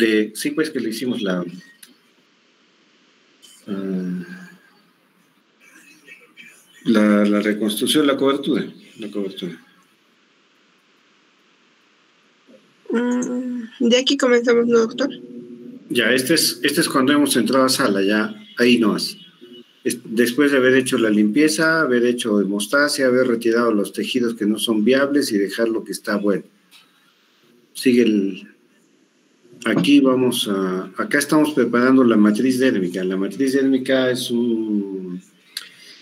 de, sí, pues que le hicimos la... Ah, la, la, reconstrucción, la cobertura, la cobertura. Mm, de aquí comenzamos, ¿no, doctor? Ya, este es, este es cuando hemos entrado a sala, ya ahí no es. Después de haber hecho la limpieza, haber hecho hemostasia, haber retirado los tejidos que no son viables y dejar lo que está bueno. Sigue el, aquí vamos a, acá estamos preparando la matriz dérmica. La matriz dérmica es un,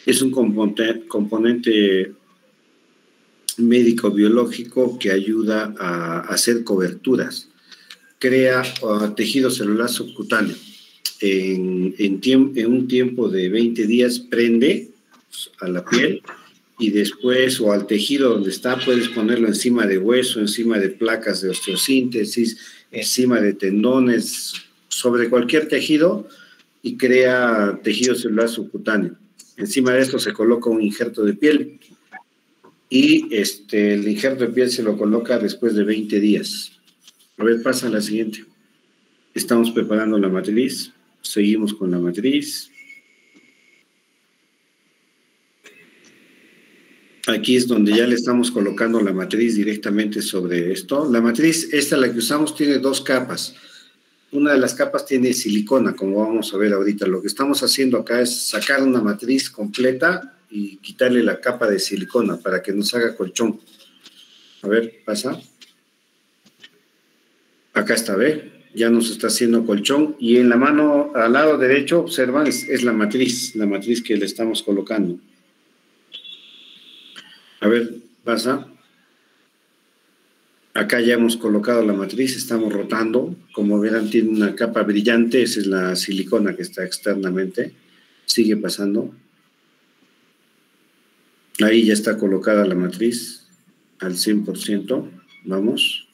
es un componente, médico-biológico que ayuda a hacer coberturas. Crea uh, tejido celular subcutáneo. En, en, en, un tiempo de 20 días prende a la piel y después o al tejido donde está puedes ponerlo encima de hueso, encima de placas de osteosíntesis, encima de tendones, sobre cualquier tejido y crea tejido celular subcutáneo. Encima de esto se coloca un injerto de piel y este, el injerto de piel se lo coloca después de 20 días. A ver, pasa la siguiente. Estamos preparando la matriz, seguimos con la matriz. Aquí es donde ya le estamos colocando la matriz directamente sobre esto. La matriz, esta la que usamos, tiene dos capas. Una de las capas tiene silicona, como vamos a ver ahorita. Lo que estamos haciendo acá es sacar una matriz completa y quitarle la capa de silicona para que nos haga colchón. A ver, pasa. Acá está, ¿ve? Ya nos está haciendo colchón. Y en la mano, al lado derecho, observan, es la matriz, la matriz que le estamos colocando. A ver, pasa. Acá ya hemos colocado la matriz, estamos rotando. Como verán, tiene una capa brillante, esa es la silicona que está externamente. Sigue pasando. Ahí ya está colocada la matriz al 100%. Vamos.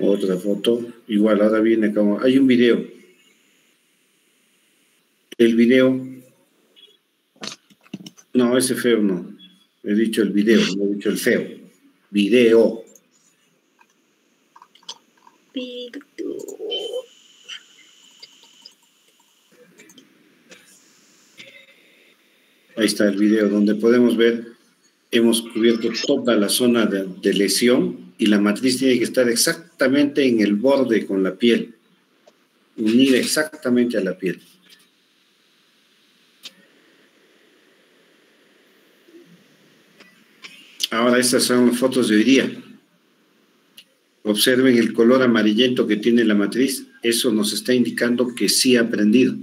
Otra foto. Igual, ahora viene como... Hay un video. El video no, ese feo no. He dicho el video, no he dicho el feo. Video. Ahí está el video donde podemos ver, hemos cubierto toda la zona de, de, lesión y la matriz tiene que estar exactamente en el borde con la piel, unida exactamente a la piel. Ahora estas son fotos de hoy día. Observen el color amarillento que tiene la matriz. Eso nos está indicando que sí ha prendido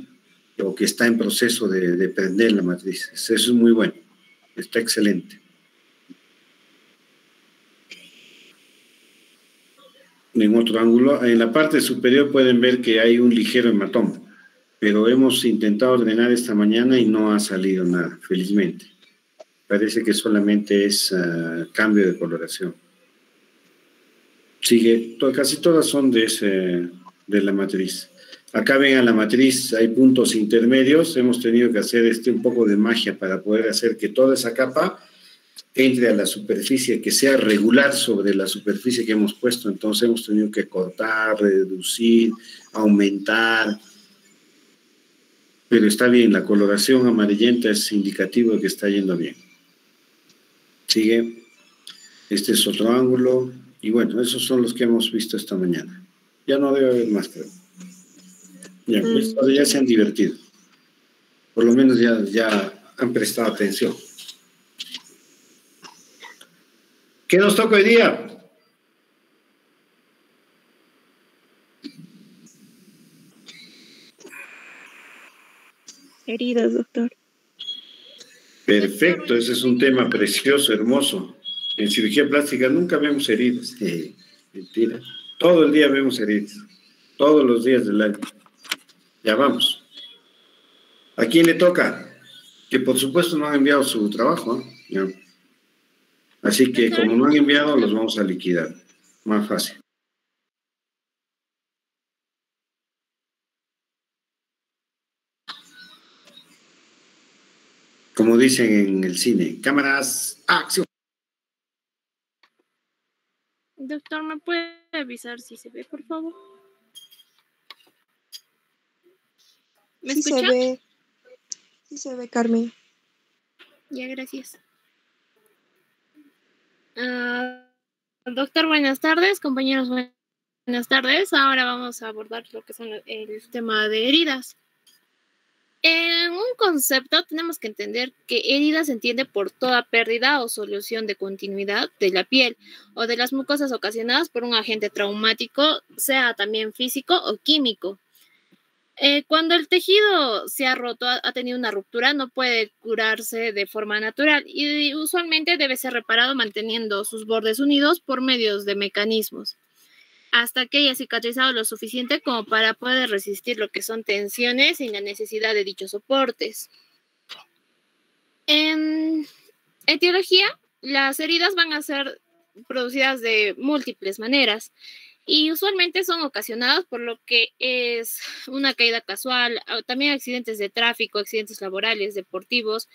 o que está en proceso de, prender la matriz. Eso es muy bueno. Está excelente. En otro ángulo, en la parte superior pueden ver que hay un ligero hematoma, pero hemos intentado ordenar esta mañana y no ha salido nada, felizmente parece que solamente es uh, cambio de coloración. Sigue, to casi todas son de, ese, de la matriz. Acá ven a la matriz, hay puntos intermedios, hemos tenido que hacer este un poco de magia para poder hacer que toda esa capa entre a la superficie, que sea regular sobre la superficie que hemos puesto. Entonces hemos tenido que cortar, reducir, aumentar. Pero está bien, la coloración amarillenta es indicativo de que está yendo bien. Sigue. Este es otro ángulo. Y bueno, esos son los que hemos visto esta mañana. Ya no debe haber más, creo. Ya, pues, mm. ya se han divertido. Por lo menos ya, ya han prestado atención. ¿Qué nos toca hoy día? Heridas, doctor. Perfecto, ese es un tema precioso, hermoso. En cirugía plástica nunca vemos heridas. mentira. Todo el día vemos heridas. Todos los días del año. Ya vamos. ¿A quién le toca? Que por supuesto no han enviado su trabajo. Así que como no han enviado, los vamos a liquidar. Más fácil. como dicen en el cine, cámaras, acción. Doctor, ¿me puede avisar si se ve, por favor? ¿Me sí se ve. Sí se ve, Carmen. Ya, gracias. Ah, doctor, buenas tardes. Compañeros, buenas tardes. Ahora vamos a abordar lo que son el tema de heridas. En un concepto tenemos que entender que herida se entiende por toda pérdida o solución de continuidad de la piel o de las mucosas ocasionadas por un agente traumático, sea también físico o químico. Eh, cuando el tejido se ha roto, ha, tenido una ruptura, no puede curarse de forma natural y usualmente debe ser reparado manteniendo sus bordes unidos por medios de mecanismos hasta que haya cicatrizado lo suficiente como para poder resistir lo que son tensiones sin la necesidad de dichos soportes. En etiología, las heridas van a ser producidas de múltiples maneras y usualmente son ocasionadas por lo que es una caída casual, también accidentes de tráfico, accidentes laborales, deportivos.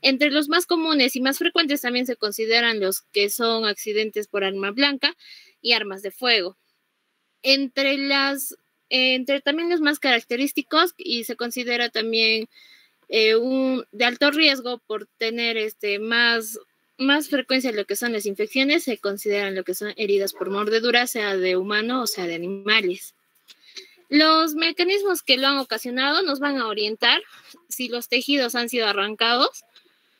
Entre los más comunes y más frecuentes también se consideran los que son accidentes por arma blanca y armas de fuego. Entre las, entre también los más característicos y se considera también eh, un, de alto riesgo por tener este, más, más frecuencia en lo que son las infecciones, se consideran lo que son heridas por mordedura, sea de humano o sea de animales. Los mecanismos que lo han ocasionado nos van a orientar si los tejidos han sido arrancados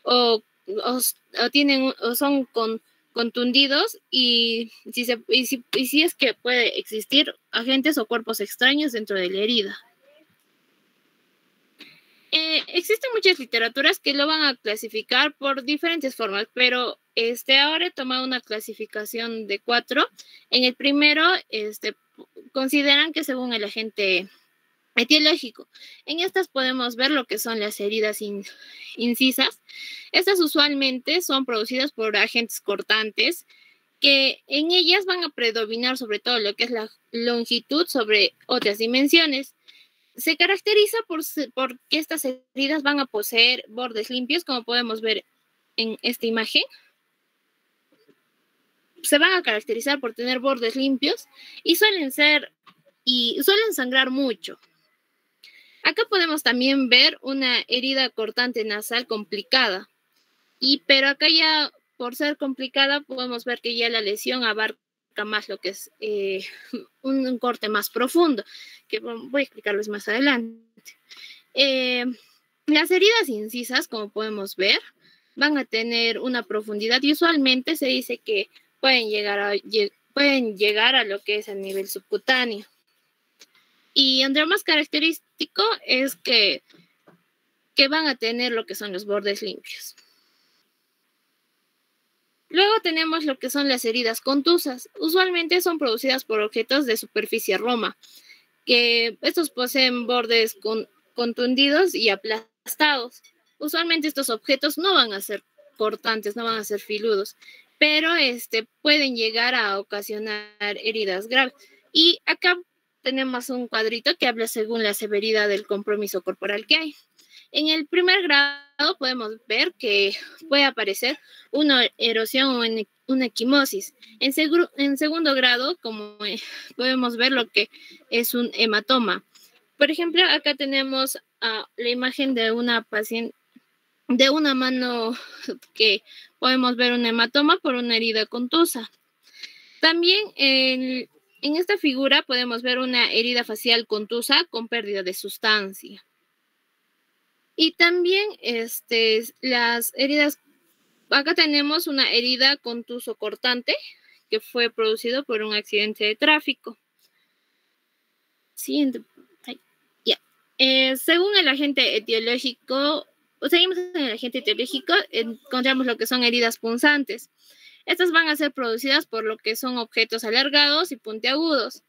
o, o tienen, o son con contundidos y si, es que puede existir agentes o cuerpos extraños dentro de la herida. Eh, existen muchas literaturas que lo van a clasificar por diferentes formas, pero este, ahora he tomado una clasificación de cuatro. En el primero, este, consideran que según el agente etiológico. En estas podemos ver lo que son las heridas incisas. Estas usualmente son producidas por agentes cortantes que en ellas van a predominar sobre todo lo que es la longitud sobre otras dimensiones. Se caracteriza por, por estas heridas van a poseer bordes limpios, como podemos ver en esta imagen. Se van a caracterizar por tener bordes limpios y suelen ser y suelen sangrar mucho. Acá podemos también ver una herida cortante nasal complicada. Y pero acá ya, por ser complicada, podemos ver que ya la lesión abarca más lo que es eh, un, corte más profundo, que voy a explicarles más adelante. Eh, las heridas incisas, como podemos ver, van a tener una profundidad y usualmente se dice que pueden llegar a, pueden llegar a lo que es el nivel subcutáneo. Y lo más característico es que, que van a tener lo que son los bordes limpios. Luego tenemos lo que son las heridas contusas. Usualmente son producidas por objetos de superficie roma, que estos poseen bordes contundidos y aplastados. Usualmente estos objetos no van a ser cortantes, no van a ser filudos, pero este, pueden llegar a ocasionar heridas graves. Y acá tenemos un cuadrito que habla según la severidad del compromiso corporal que hay. En el primer grado podemos ver que puede aparecer una erosión o una equimosis. En, en segundo grado, como eh, podemos ver lo que es un hematoma. Por ejemplo, acá tenemos la imagen de una paciente, de una mano que podemos ver un hematoma por una herida contusa. También el en esta figura podemos ver una herida facial contusa con pérdida de sustancia. Y también este, las heridas, acá tenemos una herida contuso cortante que fue producido por un accidente de tráfico. Siguiente. Eh, según el agente etiológico, seguimos en el agente etiológico, encontramos lo que son heridas punzantes. Estas van a ser producidas por lo que son objetos alargados y puntiagudos.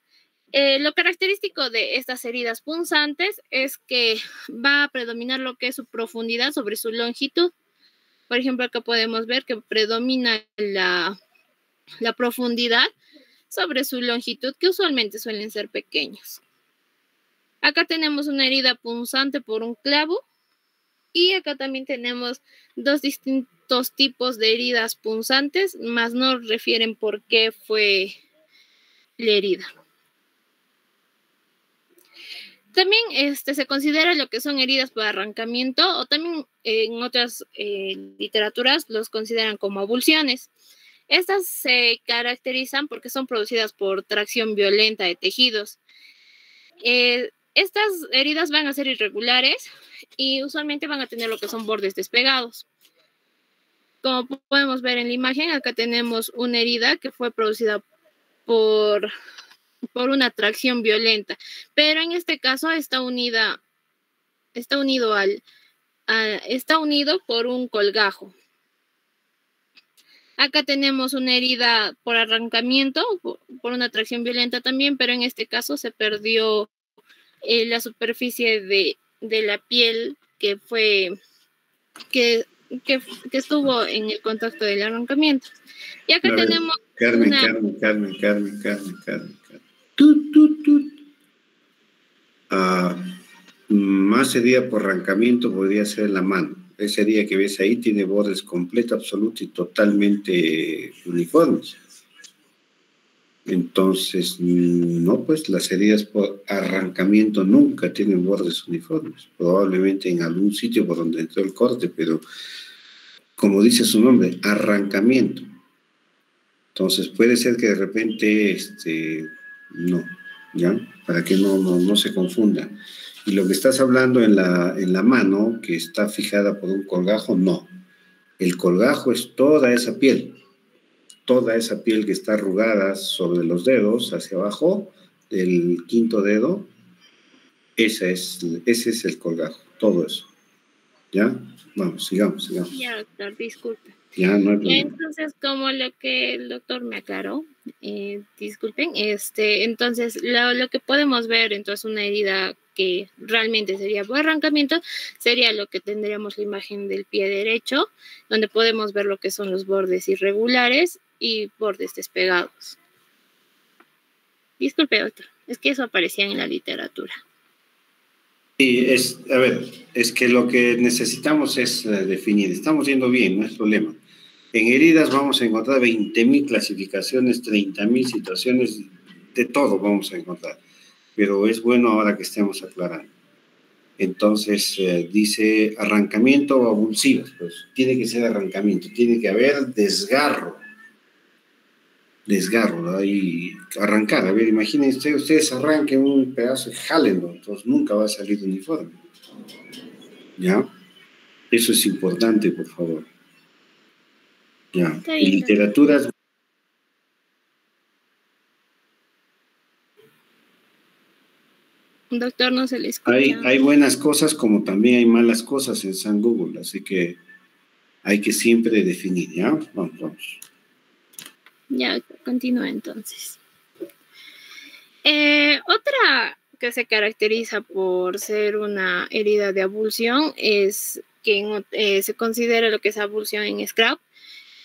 Eh, lo característico de estas heridas punzantes es que va a predominar lo que es su profundidad sobre su longitud. Por ejemplo, acá podemos ver que predomina la, la profundidad sobre su longitud, que usualmente suelen ser pequeños. Acá tenemos una herida punzante por un clavo y acá también tenemos dos distintos tipos de heridas punzantes, más no refieren por qué fue la herida. También este, se considera lo que son heridas por arrancamiento o también en otras eh, literaturas los consideran como abulsiones. Estas se caracterizan porque son producidas por tracción violenta de tejidos. Eh, estas heridas van a ser irregulares y usualmente van a tener lo que son bordes despegados. Como podemos ver en la imagen, acá tenemos una herida que fue producida por, por una tracción violenta, pero en este caso está unida, está unido al, está unido por un colgajo. Acá tenemos una herida por arrancamiento, por una tracción violenta también, pero en este caso se perdió eh, la superficie de, la piel que fue, que, estuvo en el contacto del arrancamiento. Y acá tenemos... Carmen, Carmen, Carmen, Carmen, Carmen, Carmen, Tut, tut, tut. Ah, más herida por arrancamiento podría ser la mano ese día que ves ahí tiene bordes completos, absolutos y totalmente uniformes. Entonces, no, pues las heridas por arrancamiento nunca tienen bordes uniformes. Probablemente en algún sitio por donde entró el corte, pero como dice su nombre, arrancamiento. Entonces puede ser que de repente, este, no, ¿ya? Para que no, no, no se confunda. Y lo que estás hablando en la, en la mano, que está fijada por un colgajo, no. El colgajo es toda esa piel, toda esa piel que está arrugada sobre los dedos hacia abajo del quinto dedo, ese es, ese es el colgajo, todo eso. ¿Ya? Vamos, sigamos, sigamos. Ya, doctor, disculpe. Ya, no Entonces, como lo que el doctor me aclaró, eh, disculpen, este, entonces lo, lo, que podemos ver, entonces una herida que realmente sería por arrancamiento, sería lo que tendríamos la imagen del pie derecho, donde podemos ver lo que son los bordes irregulares y bordes despegados. Disculpe, doctor, es que eso aparecía en la literatura. Sí, es, a ver, es que lo que necesitamos es eh, definir. Estamos yendo bien, no es problema. En heridas vamos a encontrar 20.000 clasificaciones, 30.000 situaciones, de todo vamos a encontrar. Pero es bueno ahora que estemos aclarando. Entonces, eh, dice arrancamiento o abulsivas, pues tiene que ser arrancamiento, tiene que haber desgarro. Desgarro, y arrancar. A ver, imagínense, ustedes arranquen un pedazo y jálenlo, entonces nunca va a salir uniforme. ¿Ya? Eso es importante, por favor. Ya. Y literaturas. Doctor, no se le escucha. Hay, hay buenas cosas como también hay malas cosas en San Google, así que hay que siempre definir, ¿ya? Vamos, vamos. Ya, continúa entonces. Eh, otra que se caracteriza por ser una herida de abulsión es que eh, se considera lo que es abulsión en scrap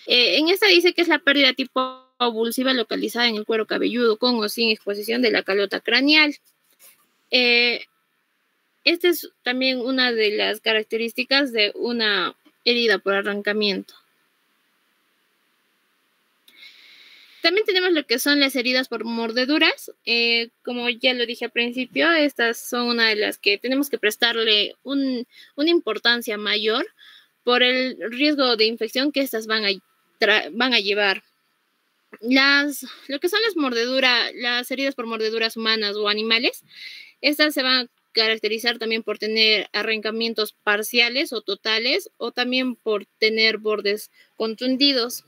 eh, en esta dice que es la pérdida tipo abulsiva localizada en el cuero cabelludo con o sin exposición de la calota craneal. Esta es también una de las características de una herida por arrancamiento. También tenemos lo que son las heridas por mordeduras. Eh, como ya lo dije al principio, estas son una de las que tenemos que prestarle una importancia mayor por el riesgo de infección que estas van a van a llevar. Las, lo que son las mordeduras, las heridas por mordeduras humanas o animales, estas se van a caracterizar también por tener arrancamientos parciales o totales o también por tener bordes contundidos.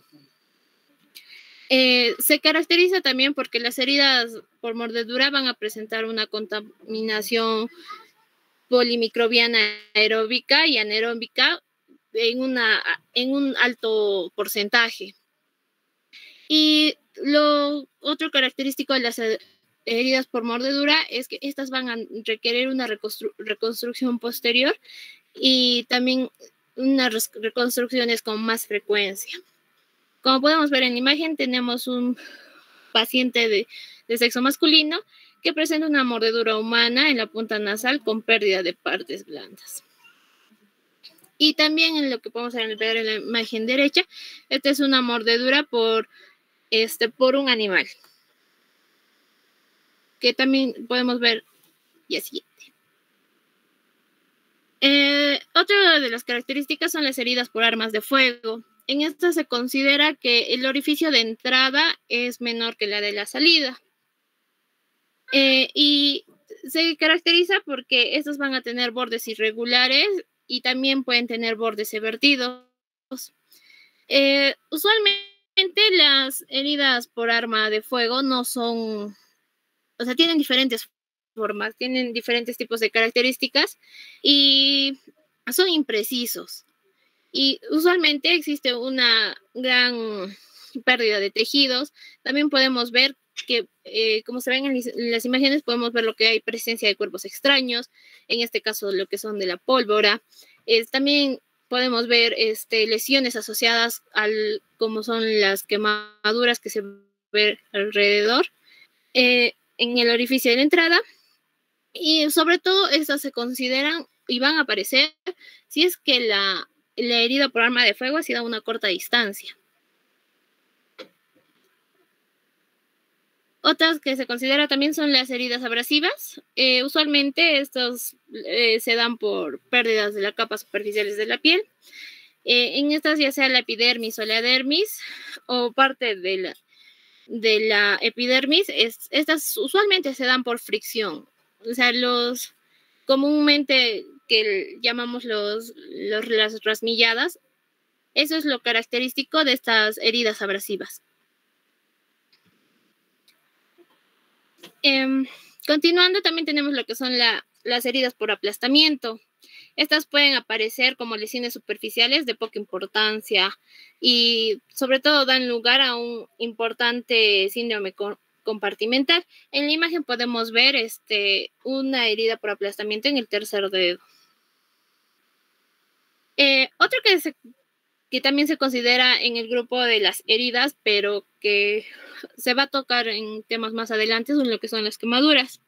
Eh, se caracteriza también porque las heridas por mordedura van a presentar una contaminación polimicrobiana aeróbica y anaeróbica en, un alto porcentaje. Y lo otro característico de las heridas por mordedura es que estas van a requerir una reconstrucción posterior y también unas reconstrucciones con más frecuencia. Como podemos ver en la imagen, tenemos un paciente de, sexo masculino que presenta una mordedura humana en la punta nasal con pérdida de partes blandas. Y también en lo que podemos ver en la imagen derecha, esta es una mordedura por, este, por un animal. que también podemos ver y siguiente. Eh, otra de las características son las heridas por armas de fuego. En esta se considera que el orificio de entrada es menor que la de la salida. Eh, y se caracteriza porque estos van a tener bordes irregulares y también pueden tener bordes evertidos. Eh, usualmente las heridas por arma de fuego no son, o sea, tienen diferentes formas, tienen diferentes tipos de características y son imprecisos. Y usualmente existe una gran pérdida de tejidos. También podemos ver que, eh, como se ven en las imágenes, podemos ver lo que hay presencia de cuerpos extraños, en este caso lo que son de la pólvora. también podemos ver este, lesiones asociadas al, como son las quemaduras que se ven alrededor eh, en el orificio de la entrada. Y sobre todo estas se consideran y van a aparecer si es que la, la herida por arma de fuego ha sido a una corta distancia. Otras que se considera también son las heridas abrasivas. Eh, usualmente estos eh, se dan por pérdidas de las capas superficiales de la piel. Eh, en estas ya sea la epidermis o la dermis o parte de la, de la epidermis, estas usualmente se dan por fricción. O sea, los comúnmente que llamamos los, las rasmilladas, eso es lo característico de estas heridas abrasivas. Em, continuando, también tenemos lo que son las heridas por aplastamiento. Estas pueden aparecer como lesiones superficiales de poca importancia y sobre todo dan lugar a un importante síndrome compartimental. En la imagen podemos ver este, una herida por aplastamiento en el tercer dedo. Eh, otro que también se considera en el grupo de las heridas, pero que se va a tocar en temas más adelante, son lo que son las quemaduras.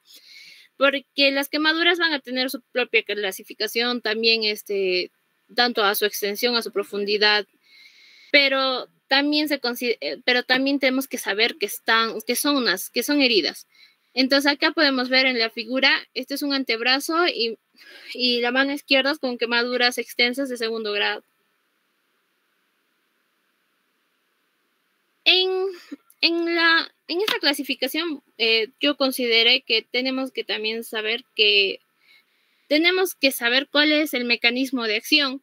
Porque las quemaduras van a tener su propia clasificación también, este, tanto a su extensión, a su profundidad, pero también se eh, pero también tenemos que saber que están, que son unas, que son heridas. Entonces acá podemos ver en la figura, este es un antebrazo y, y la mano izquierda con quemaduras extensas de segundo grado. En, en, la, en esta clasificación eh, yo consideré que tenemos que también saber que tenemos que saber cuál es el mecanismo de acción.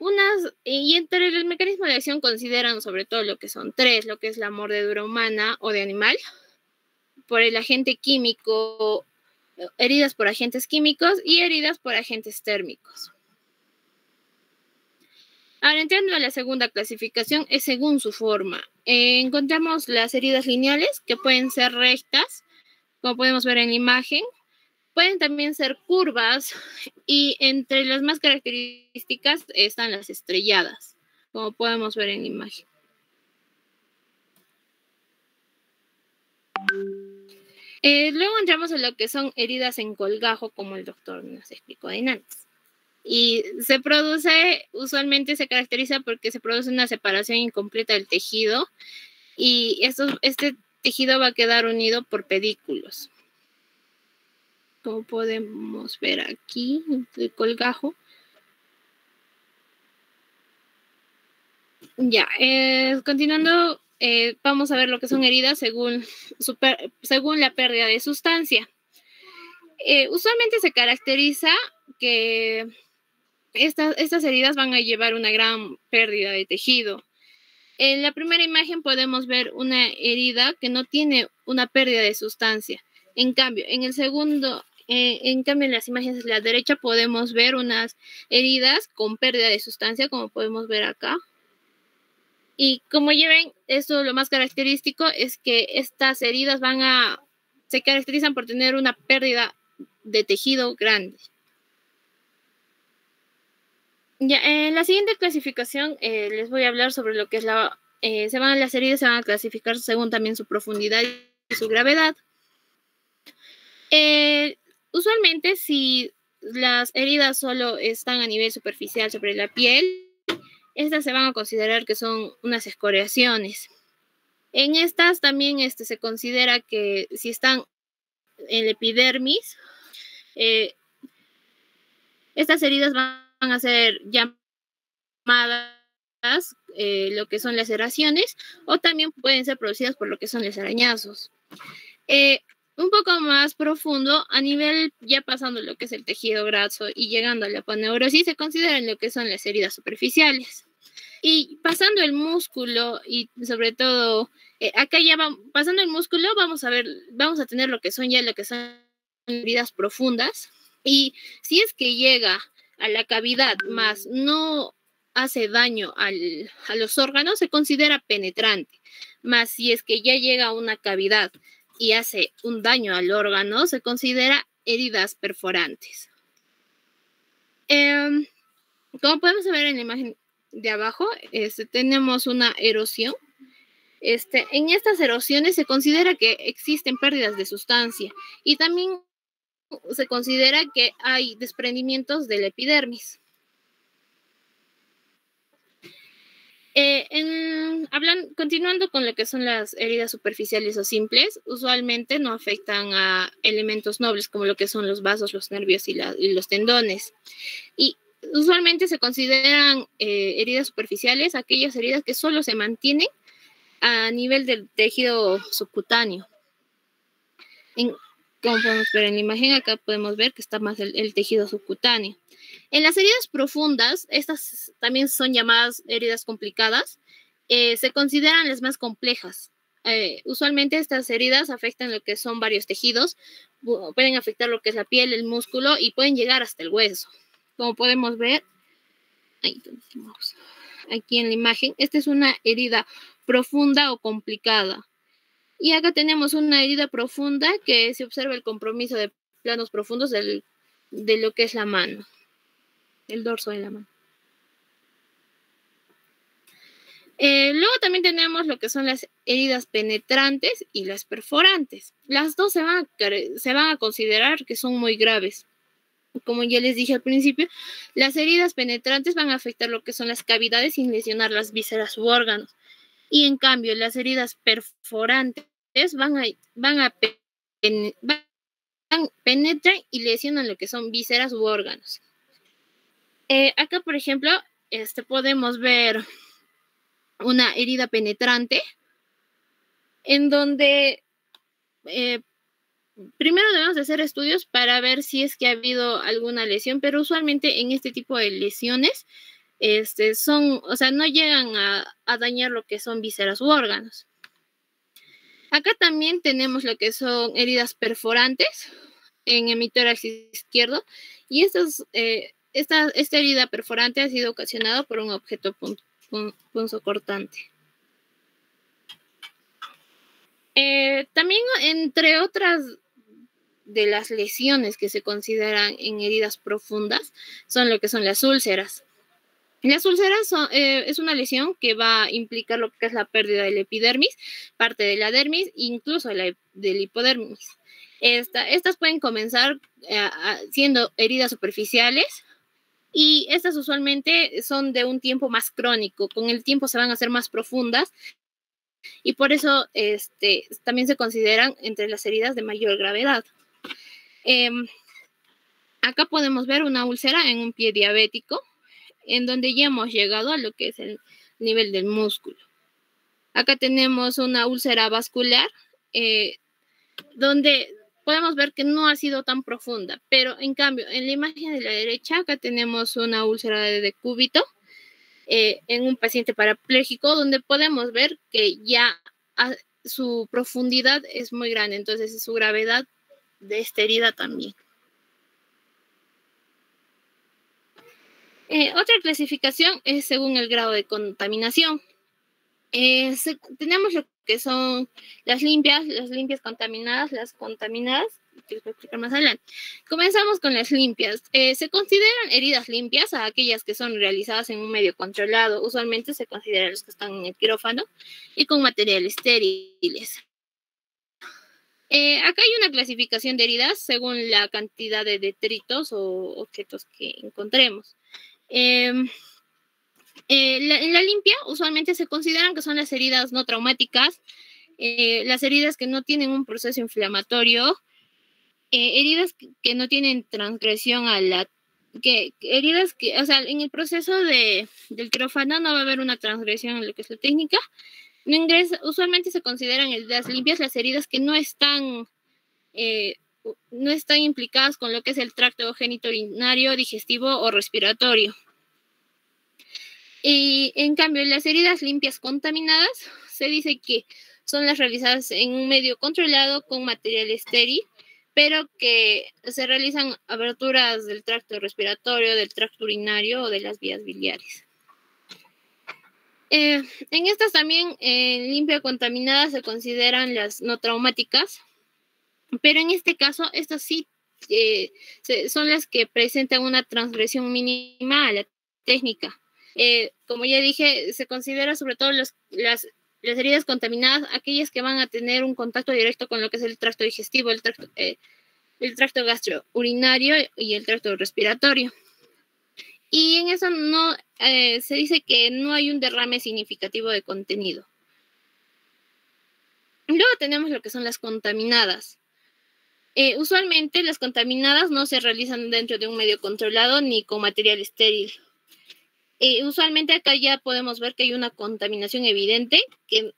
Unas, y entre el mecanismo de acción consideran sobre todo lo que son tres, lo que es la mordedura humana o de animal, por el agente químico, heridas por agentes químicos y heridas por agentes térmicos. Ahora, entrando a la segunda clasificación, es según su forma. Eh, encontramos las heridas lineales, que pueden ser rectas, como podemos ver en la imagen. Pueden también ser curvas y entre las más características están las estrelladas, como podemos ver en la imagen. Eh, luego entramos a lo que son heridas en colgajo, como el doctor nos explicó antes y se produce, usualmente se caracteriza porque se produce una separación incompleta del tejido y este tejido va a quedar unido por pedículos. Como podemos ver aquí, el colgajo. Ya, eh, continuando, eh, vamos a ver lo que son heridas según, según la pérdida de sustancia. Eh, usualmente se caracteriza que estas, heridas van a llevar una gran pérdida de tejido. En la primera imagen podemos ver una herida que no tiene una pérdida de sustancia. En cambio, en el segundo, eh, en cambio en las imágenes de la derecha podemos ver unas heridas con pérdida de sustancia, como podemos ver acá. Y como lleven, esto lo más característico es que estas heridas van a, se caracterizan por tener una pérdida de tejido grande. Ya, en la siguiente clasificación eh, les voy a hablar sobre lo que es la... Eh, se van, las heridas se van a clasificar según también su profundidad y su gravedad. Eh, usualmente si las heridas solo están a nivel superficial sobre la piel, estas se van a considerar que son unas escoriaciones. En estas también este, se considera que si están en la epidermis. Eh, estas heridas van a ser llamadas eh, lo que son laceraciones o también pueden ser producidas por lo que son los arañazos. Eh, un poco más profundo, a nivel ya pasando lo que es el tejido graso y llegando a la paneurosis, se consideran lo que son las heridas superficiales. Y pasando el músculo y sobre todo, eh, acá ya va, pasando el músculo, vamos a ver, vamos a tener lo que son ya lo que son heridas profundas. Y si es que llega a la cavidad más no hace daño al, a los órganos, se considera penetrante. Más si es que ya llega a una cavidad y hace un daño al órgano, se considera heridas perforantes. Em, como podemos ver en la imagen de abajo, este, tenemos una erosión. Este, en estas erosiones se considera que existen pérdidas de sustancia y también se considera que hay desprendimientos del epidermis. Eh, hablan, continuando con lo que son las heridas superficiales o simples, usualmente no afectan a elementos nobles como lo que son los vasos, los nervios y, los tendones. Y usualmente se consideran eh, heridas superficiales aquellas heridas que solo se mantienen a nivel del tejido subcutáneo. como podemos ver en la imagen, acá podemos ver que está más el tejido subcutáneo. En las heridas profundas, estas también son llamadas heridas complicadas, eh, se consideran las más complejas. Eh, usualmente estas heridas afectan lo que son varios tejidos, pueden afectar lo que es la piel, el músculo y pueden llegar hasta el hueso. Como podemos ver, aquí en la imagen, esta es una herida profunda o complicada. Y acá tenemos una herida profunda que se observa el compromiso de planos profundos de lo que es la mano el dorso de la mano. Eh, luego también tenemos lo que son las heridas penetrantes y las perforantes. Las dos se van, se van a considerar que son muy graves. Como ya les dije al principio, las heridas penetrantes van a afectar lo que son las cavidades sin lesionar las vísceras u órganos. Y en cambio, las heridas perforantes van a, van a penetran y lesionan lo que son vísceras u órganos. Eh, acá, por ejemplo, este, podemos ver una herida penetrante en donde eh, primero debemos hacer estudios para ver si es que ha habido alguna lesión, pero usualmente en este tipo de lesiones este, son, o sea, no llegan a, dañar lo que son vísceras u órganos. Acá también tenemos lo que son heridas perforantes en el emitórax izquierdo y estas eh, esta, herida perforante ha sido ocasionada por un objeto punzocortante. Eh, también, entre otras de las lesiones que se consideran en heridas profundas, son lo que son las úlceras. Las úlceras eh, es una lesión que va a implicar lo que es la pérdida del epidermis, parte de la dermis, incluso del hipodermis. estas pueden comenzar eh, siendo heridas superficiales y estas usualmente son de un tiempo más crónico, con el tiempo se van a hacer más profundas y por eso este, también se consideran entre las heridas de mayor gravedad. Em, acá podemos ver una úlcera en un pie diabético, en donde ya hemos llegado a lo que es el nivel del músculo. Acá tenemos una úlcera vascular, eh, donde podemos ver que no ha sido tan profunda, pero en cambio, en la imagen de la derecha, acá tenemos una úlcera de cúbito eh, en un paciente parapléjico, donde podemos ver que ya su profundidad es muy grande, entonces su gravedad de esta herida también. Eh, otra clasificación es según el grado de contaminación. Eh, tenemos lo que son las limpias, las limpias contaminadas, las contaminadas, que les voy más adelante. Comenzamos con las limpias. Eh, se consideran heridas limpias a aquellas que son realizadas en un medio controlado. Usualmente se consideran los que están en el quirófano y con materiales estériles. Eh, acá hay una clasificación de heridas según la cantidad de detritos o objetos que encontremos. Em, eh, en la limpia usualmente se consideran que son las heridas no traumáticas, eh, las heridas que no tienen un proceso inflamatorio eh, heridas que no tienen transgresión a la que heridas que, o sea, en el proceso de, del quirófano no va a haber una transgresión en lo que es la técnica. No ingresa, usualmente se consideran heridas limpias las heridas que no están, eh, no están implicadas con lo que es el tracto geniturinario, digestivo o respiratorio. Y en cambio, las heridas limpias contaminadas se dice que son las realizadas en un medio controlado con material estéril pero que se realizan aberturas del tracto respiratorio, del tracto urinario o de las vías biliares. Eh, en estas también eh, limpia contaminadas se consideran las no traumáticas, pero en este caso estas sí eh, son las que presentan una transgresión mínima a la técnica. como ya dije, se considera sobre todo las las heridas contaminadas, aquellas que van a tener un contacto directo con lo que es el tracto digestivo, el tracto, eh, el tracto gastrourinario y el tracto respiratorio. Y en eso no eh, se dice que no hay un derrame significativo de contenido. Luego tenemos lo que son las contaminadas. Eh, usualmente las contaminadas no se realizan dentro de un medio controlado ni con material estéril usualmente acá ya podemos ver que hay una contaminación evidente que,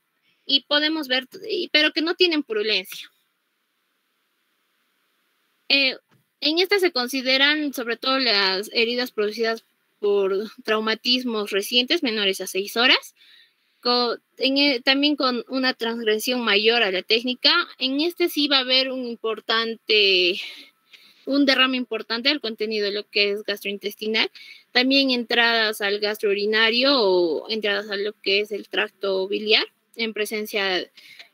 y podemos ver, pero que no tienen purulencia. Eh, en esta se consideran sobre todo las heridas producidas por traumatismos recientes menores a seis horas, e, también con una transgresión mayor a la técnica. En este sí va a haber un importante un derrame importante del contenido de lo que es gastrointestinal, también entradas al gastrourinario o entradas a lo que es el tracto biliar en presencia,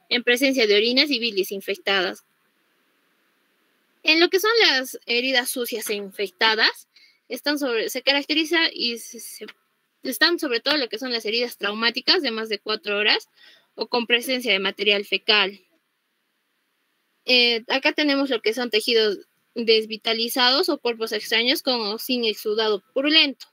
en presencia de orinas y bilis infectadas. En lo que son las heridas sucias e infectadas, están se caracteriza y están sobre todo lo que son las heridas traumáticas de más de cuatro horas o con presencia de material fecal. Eh, acá tenemos lo que son tejidos desvitalizados o cuerpos extraños con o sin exudado purulento.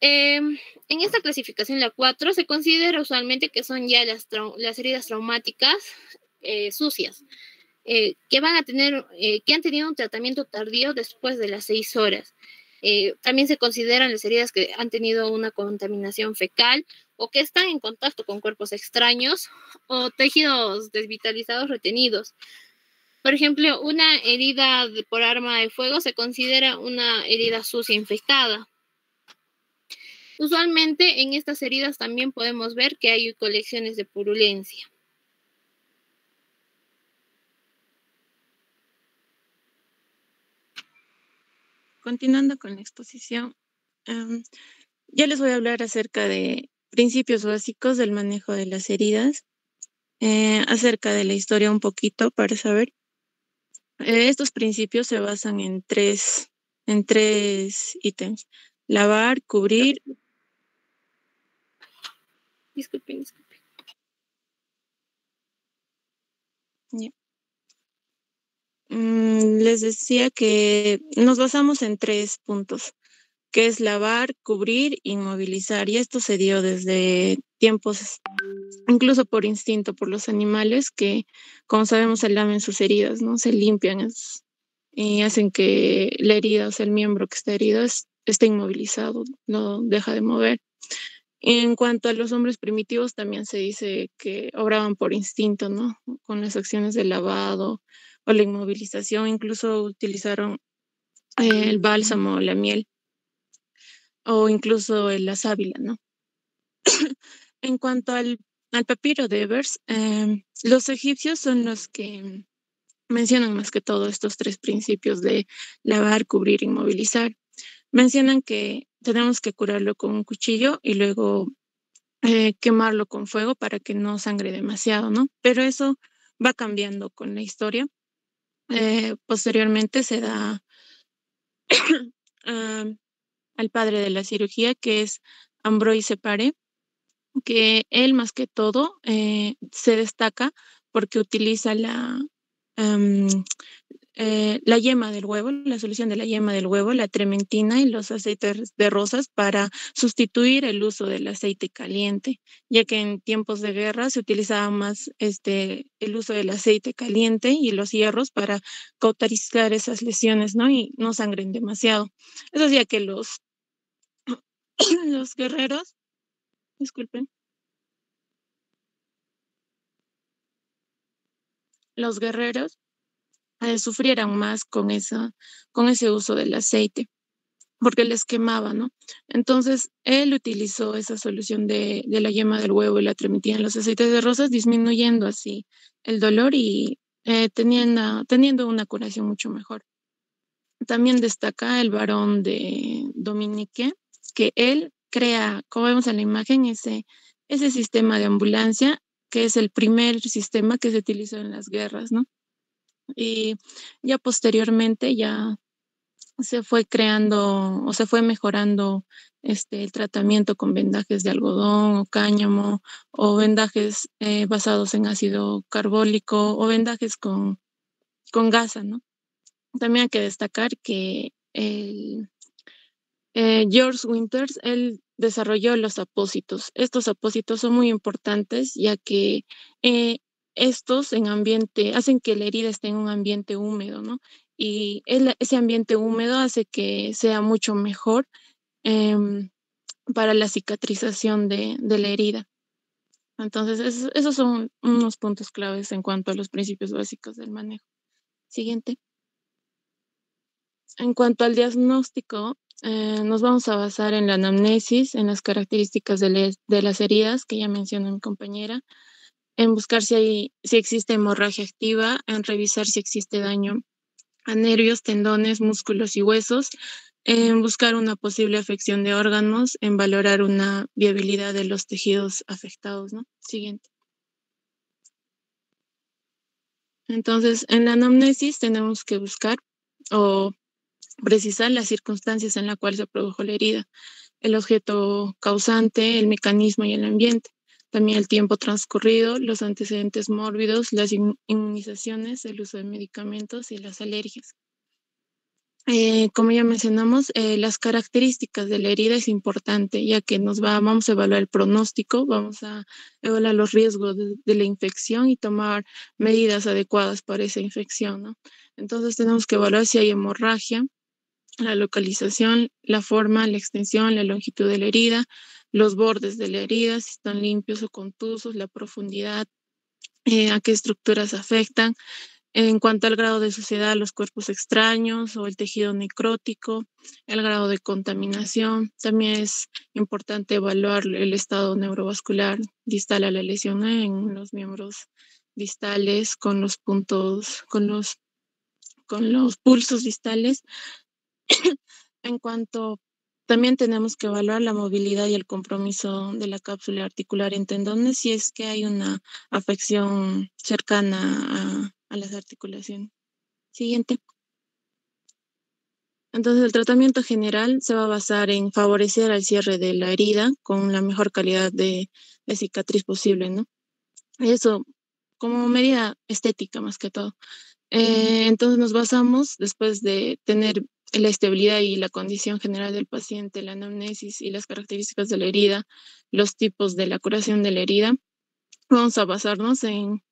Em, en esta clasificación, la 4, se considera usualmente que son ya las, las heridas traumáticas eh, sucias, eh, que van a tener, eh, que han tenido un tratamiento tardío después de las 6 horas. también se consideran las heridas que han tenido una contaminación fecal o que están en contacto con cuerpos extraños o tejidos desvitalizados retenidos. Por ejemplo, una herida por arma de fuego se considera una herida sucia infectada. Usualmente en estas heridas también podemos ver que hay colecciones de purulencia. Continuando con la exposición, em, ya les voy a hablar acerca de principios básicos del manejo de las heridas, eh, acerca de la historia un poquito para saber estos principios se basan en tres, en tres ítems. Lavar, cubrir. Disculpen, disculpen. Les decía que nos basamos en tres puntos, que es lavar, cubrir, inmovilizar. Y esto se dio desde tiempos, incluso por instinto, por los animales que, como sabemos, se lamen sus heridas, ¿no? Se limpian y hacen que la herida, o sea, el miembro que está herido esté inmovilizado, no deja de mover. En cuanto a los hombres primitivos, también se dice que obraban por instinto, ¿no? Con las acciones de lavado o la inmovilización, incluso utilizaron el bálsamo, la miel o incluso la sábila, ¿no? En cuanto al, papiro de Evers, em, los egipcios son los que mencionan más que todo estos tres principios de lavar, cubrir, inmovilizar. Mencionan que tenemos que curarlo con un cuchillo y luego eh, quemarlo con fuego para que no sangre demasiado, ¿no? Pero eso va cambiando con la historia. Eh, posteriormente se da al padre de la cirugía, que es Ambroise Separe, que él más que todo eh, se destaca porque utiliza la, eh, la yema del huevo, la solución de la yema del huevo, la trementina y los aceites de rosas para sustituir el uso del aceite caliente, ya que en tiempos de guerra se utilizaba más este, el uso del aceite caliente y los hierros para cauterizar esas lesiones, ¿no? Y no sangren demasiado. Eso hacía que los, los guerreros, disculpen, los guerreros eh, sufrieran más con, esa, con ese uso del aceite, porque les quemaba, ¿no? Entonces, él utilizó esa solución de, la yema del huevo y la trementina en los aceites de rosas, disminuyendo así el dolor y eh, teniendo, teniendo una curación mucho mejor. También destaca el varón de Dominique, que él crea, como vemos en la imagen, ese, ese sistema de ambulancia, que es el primer sistema que se utilizó en las guerras, ¿no? Y ya posteriormente ya se fue creando o se fue mejorando este, el tratamiento con vendajes de algodón o cáñamo o vendajes eh, basados en ácido carbólico o vendajes con, con gasa, ¿no? También hay que destacar que el, eh, George Winters, él desarrolló los apósitos. Estos apósitos son muy importantes ya que eh, estos en ambiente, hacen que la herida esté en un ambiente húmedo, ¿no? Y ese ambiente húmedo hace que sea mucho mejor em, para la cicatrización de, la herida. Entonces, esos son unos puntos claves en cuanto a los principios básicos del manejo. Siguiente. En cuanto al diagnóstico, eh, nos vamos a basar en la anamnesis, en las características de, de las heridas que ya mencionó mi compañera, en buscar si, hay, si existe hemorragia activa, en revisar si existe daño a nervios, tendones, músculos y huesos, en buscar una posible afección de órganos, en valorar una viabilidad de los tejidos afectados. ¿no? Siguiente. Entonces, en la anamnesis tenemos que buscar o precisar las circunstancias en las cuales se produjo la herida, el objeto causante, el mecanismo y el ambiente también el tiempo transcurrido, los antecedentes mórbidos, las inmunizaciones, el uso de medicamentos y las alergias. Eh, como ya mencionamos, eh, las características de la herida es importante, ya que nos va, vamos a evaluar el pronóstico, vamos a evaluar los riesgos de, la infección y tomar medidas adecuadas para esa infección. ¿no? Entonces tenemos que evaluar si hay hemorragia, la localización, la forma, la extensión, la longitud de la herida, los bordes de la herida, si están limpios o contusos, la profundidad, eh, a qué estructuras afectan. En cuanto al grado de suciedad, los cuerpos extraños o el tejido necrótico, el grado de contaminación. También es importante evaluar el estado neurovascular distal a la lesión en los miembros distales con los puntos, con los, con los pulsos distales. en cuanto también tenemos que evaluar la movilidad y el compromiso de la cápsula articular en tendones si es que hay una afección cercana a, las articulaciones. Siguiente. Entonces, el tratamiento general se va a basar en favorecer al cierre de la herida con la mejor calidad de, cicatriz posible, ¿no? Eso como medida estética más que todo. Eh, entonces nos basamos, después de tener la estabilidad y la condición general del paciente, la anamnesis y las características de la herida, los tipos de la curación de la herida. Vamos a basarnos en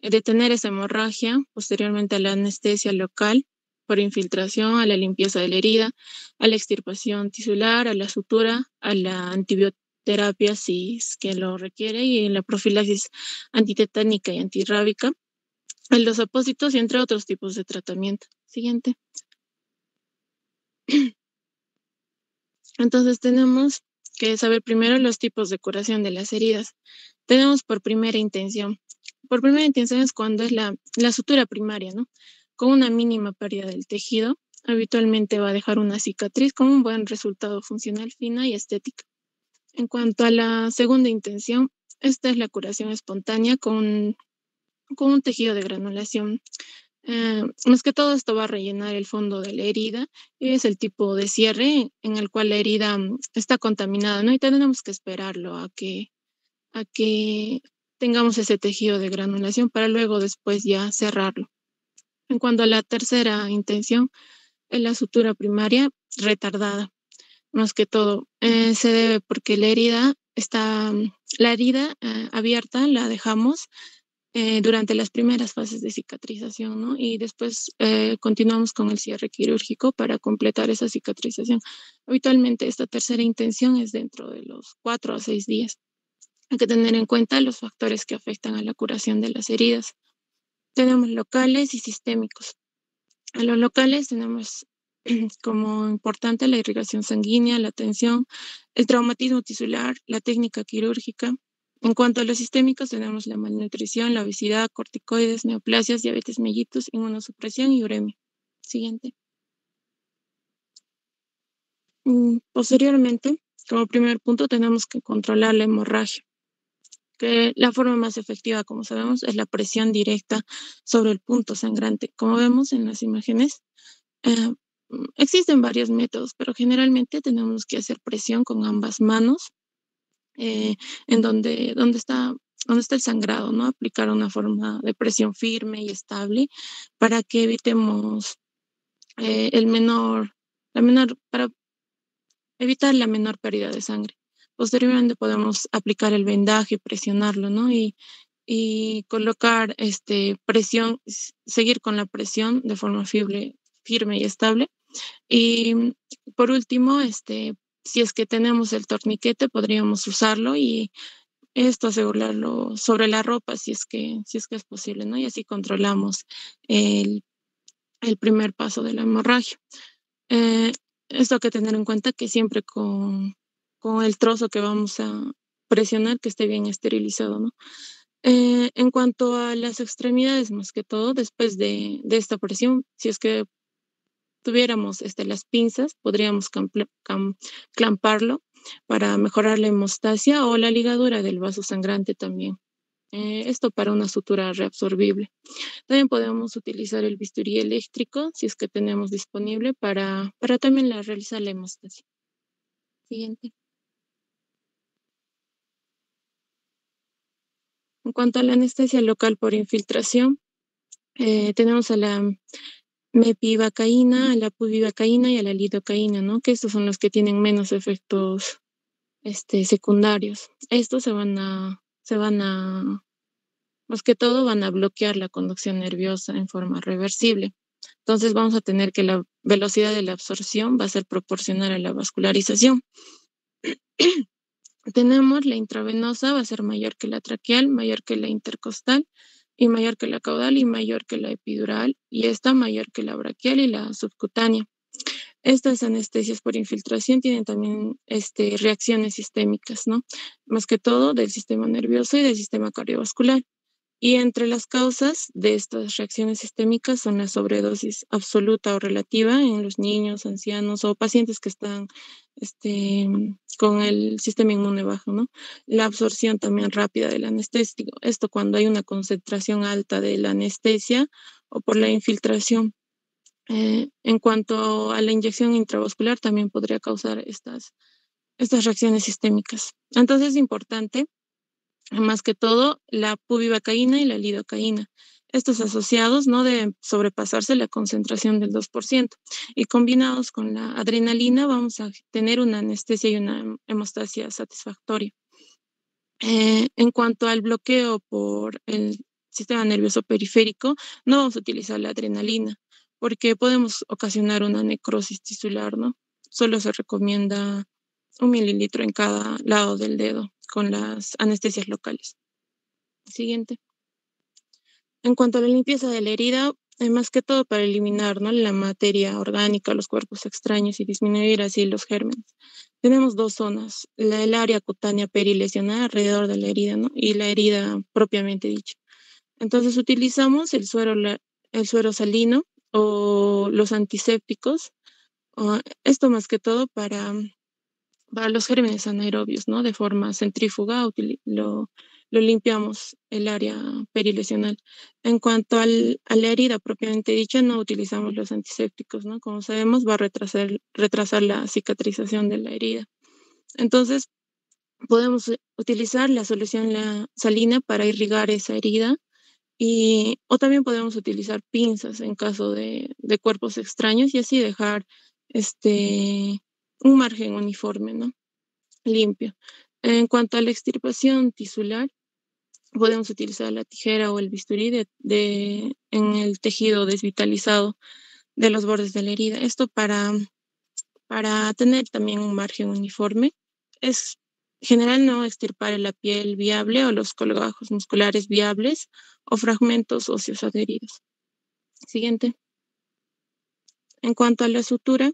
detener esa hemorragia, posteriormente a la anestesia local por infiltración, a la limpieza de la herida, a la extirpación tisular, a la sutura, a la antibioterapia si es que lo requiere y en la profilaxis antitetánica y antirrábica, en los apósitos y entre otros tipos de tratamiento. Siguiente. Entonces tenemos que saber primero los tipos de curación de las heridas. Tenemos por primera intención. Por primera intención es cuando es la, sutura primaria, ¿no? Con una mínima pérdida del tejido, habitualmente va a dejar una cicatriz con un buen resultado funcional fina y estética. En cuanto a la segunda intención, esta es la curación espontánea con, con un tejido de granulación eh, más que todo esto va a rellenar el fondo de la herida y es el tipo de cierre en el cual la herida mm, está contaminada, ¿no? Y tenemos que esperarlo a que, a que tengamos ese tejido de granulación para luego después ya cerrarlo. En cuanto a la tercera intención, es la sutura primaria retardada. Más que todo, eh, se debe porque la herida está, la herida eh, abierta la dejamos eh, durante las primeras fases de cicatrización, ¿no? Y después continuamos con el cierre quirúrgico para completar esa cicatrización. Habitualmente esta tercera intención es dentro de los cuatro a seis días. Hay que tener en cuenta los factores que afectan a la curación de las heridas. Tenemos locales y sistémicos. A los locales tenemos como importante la irrigación sanguínea, la tensión, el traumatismo tisular, la técnica quirúrgica. En cuanto a los sistémicos, tenemos la malnutrición, la obesidad, corticoides, neoplasias, diabetes mellitus, inmunosupresión y uremia. Siguiente. Mm, posteriormente, como primer punto, tenemos que controlar la hemorragia que la forma más efectiva, como sabemos, es la presión directa sobre el punto sangrante. Como vemos en las imágenes, eh, existen varios métodos, pero generalmente tenemos que hacer presión con ambas manos eh, en donde, donde, está, donde está el sangrado, ¿no? Aplicar una forma de presión firme y estable para que evitemos eh, el menor, la menor, para evitar la menor pérdida de sangre. Posteriormente podemos aplicar el vendaje, y presionarlo, ¿no? Y, y colocar este, presión, seguir con la presión de forma fibre, firme y estable. Y por último, este, si es que tenemos el torniquete, podríamos usarlo y esto asegurarlo sobre la ropa si es que, si es, que es posible, ¿no? Y así controlamos el, el primer paso de la hemorragia. Eh, esto que tener en cuenta que siempre con, con el trozo que vamos a presionar que esté bien esterilizado, ¿no? Eh, en cuanto a las extremidades, más que todo, después de, esta presión, si es que tuviéramos este, las pinzas, podríamos clamparlo para mejorar la hemostasia o la ligadura del vaso sangrante también. Eh, esto para una sutura reabsorbible. También podemos utilizar el bisturí eléctrico, si es que tenemos disponible, para, para también la, realizar la hemostasia. Siguiente. En cuanto a la anestesia local por infiltración, eh, tenemos a la mepivacaína, a la pubivacaína y a la lidocaína, ¿no? Que estos son los que tienen menos efectos este, secundarios. Estos se van a, se van a, más que todo, van a bloquear la conducción nerviosa en forma reversible. Entonces vamos a tener que la velocidad de la absorción va a ser proporcional a la vascularización. tenemos la intravenosa, va a ser mayor que la traqueal, mayor que la intercostal y mayor que la caudal y mayor que la epidural y esta mayor que la braquial y la subcutánea. Estas anestesias por infiltración tienen también este, reacciones sistémicas, ¿no? Más que todo del sistema nervioso y del sistema cardiovascular. Y entre las causas de estas reacciones sistémicas son la sobredosis absoluta o relativa en los niños, ancianos o pacientes que están este, con el sistema inmune bajo, ¿no? La absorción también rápida del anestésico. Esto cuando hay una concentración alta de la anestesia o por la infiltración. Eh, en cuanto a la inyección intravascular, también podría causar estas, estas reacciones sistémicas. Entonces es importante más que todo la pubivacaína y la lidocaína. Estos asociados no deben sobrepasarse la concentración del 2% y combinados con la adrenalina vamos a tener una anestesia y una hemostasia satisfactoria. Eh, en cuanto al bloqueo por el sistema nervioso periférico, no vamos a utilizar la adrenalina porque podemos ocasionar una necrosis tisular, ¿no? Solo se recomienda un mililitro en cada lado del dedo con las anestesias locales. Siguiente. En cuanto a la limpieza de la herida, más que todo para eliminar ¿no? la materia orgánica, los cuerpos extraños y disminuir así los gérmenes. Tenemos dos zonas, la, el área cutánea perilesional alrededor de la herida ¿no? y la herida propiamente dicha. Entonces utilizamos el suero, el suero salino o los antisépticos, esto más que todo para para los gérmenes anaerobios, ¿no? De forma centrífuga, lo, lo limpiamos el área perilesional. En cuanto al, a la herida propiamente dicha, no utilizamos los antisépticos, ¿no? Como sabemos, va a retrasar, retrasar la cicatrización de la herida. Entonces, podemos utilizar la solución la salina para irrigar esa herida Y, o también podemos utilizar pinzas en caso de, de cuerpos extraños y así dejar este, un margen uniforme, ¿no? Limpio. En cuanto a la extirpación tisular, podemos utilizar la tijera o el bisturí de, en el tejido desvitalizado de los bordes de la herida. Esto para, para tener también un margen uniforme. Es general no extirpar la piel viable o los colgajos musculares viables o fragmentos óseos adheridos. Siguiente. En cuanto a la sutura,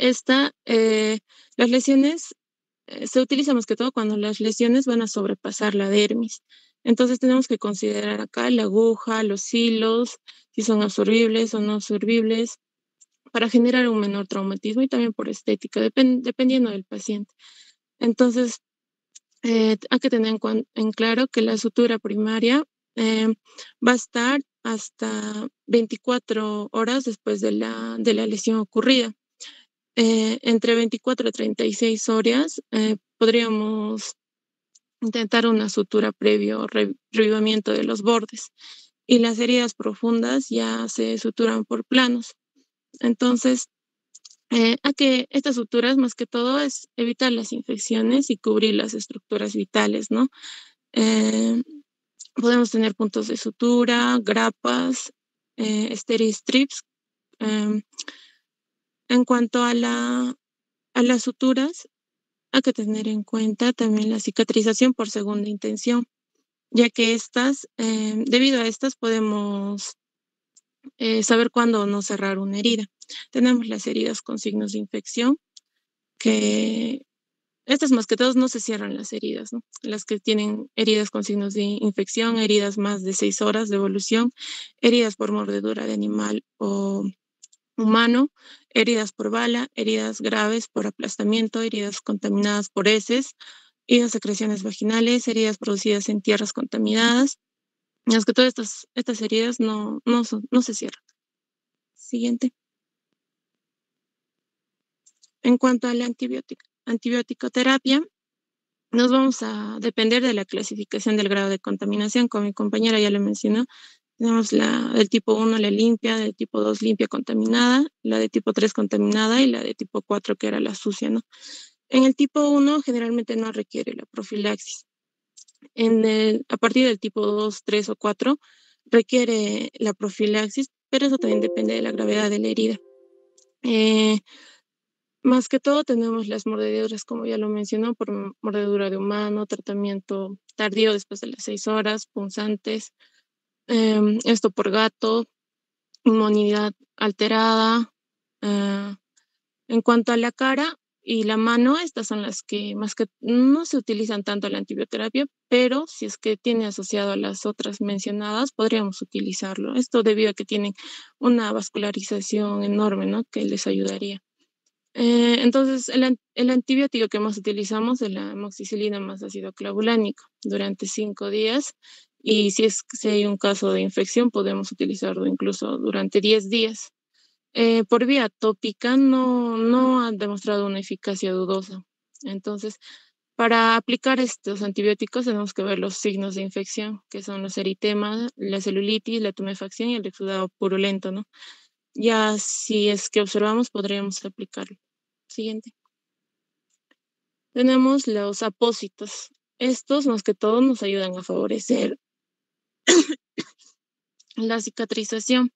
esta, eh, las lesiones eh, se utiliza más que todo cuando las lesiones van a sobrepasar la dermis. Entonces tenemos que considerar acá la aguja, los hilos, si son absorbibles o no absorbibles, para generar un menor traumatismo y también por estética, dependiendo del paciente. Entonces, eh, hay que tener en, claro que la sutura primaria va a estar hasta 24 horas después de la, de la lesión ocurrida. Eh, entre 24 y 36 horas podríamos intentar una sutura previo revivamiento de los bordes y las heridas profundas ya se suturan por planos. Entonces, eh, a que estas suturas más que todo es evitar las infecciones y cubrir las estructuras vitales, ¿no? Eh, podemos tener puntos de sutura, grapas, eh, strips. En cuanto a, la, a las suturas, hay que tener en cuenta también la cicatrización por segunda intención, ya que estas, em, debido a estas, podemos eh, saber cuándo no cerrar una herida. Tenemos las heridas con signos de infección, que estas más que todas no se cierran las heridas. Las que tienen heridas con signos de infección, heridas más de seis horas de evolución, heridas por mordedura de animal o humano, heridas por bala, heridas graves por aplastamiento, heridas contaminadas por heces, heridas secreciones vaginales, heridas producidas en tierras contaminadas, es que todas estas, estas heridas no, no, no se cierran. Siguiente. En cuanto a la antibiótica, antibiótico-terapia, nos vamos a depender de la clasificación del grado de contaminación, como mi compañera ya lo mencionó. Tenemos la del tipo 1, la limpia, del tipo 2, limpia contaminada, la de tipo 3 contaminada y la de tipo 4, que era la sucia, ¿no? En el tipo 1 generalmente no requiere la profilaxis en el, a partir del tipo 2, 3 o 4 requiere la profilaxis, pero eso también depende de la gravedad de la herida. Eh, más que todo tenemos las mordeduras, como ya lo mencionó, por mordedura de humano, tratamiento tardío después de las 6 horas, punzantes, em, esto por gato, inmunidad alterada. Eh, en cuanto a la cara, y la mano, estas son las que más que no se utilizan tanto la antibioterapia, pero si es que tiene asociado a las otras mencionadas, podríamos utilizarlo. Esto debido a que tienen una vascularización enorme, ¿no? Que les ayudaría. Eh, entonces, el, antibiótico que más utilizamos es la amoxicilina más ácido clavulánico durante cinco días. Y si es si hay un caso de infección, podemos utilizarlo incluso durante 10 días. Eh, por vía tópica no, no han demostrado una eficacia dudosa. Entonces, para aplicar estos antibióticos tenemos que ver los signos de infección, que son los eritemas, la celulitis, la tumefacción y el exudado purulento, ¿no? Ya si es que observamos, podríamos aplicarlo. Siguiente. Tenemos los apósitos. Estos, más que todo, nos ayudan a favorecer la cicatrización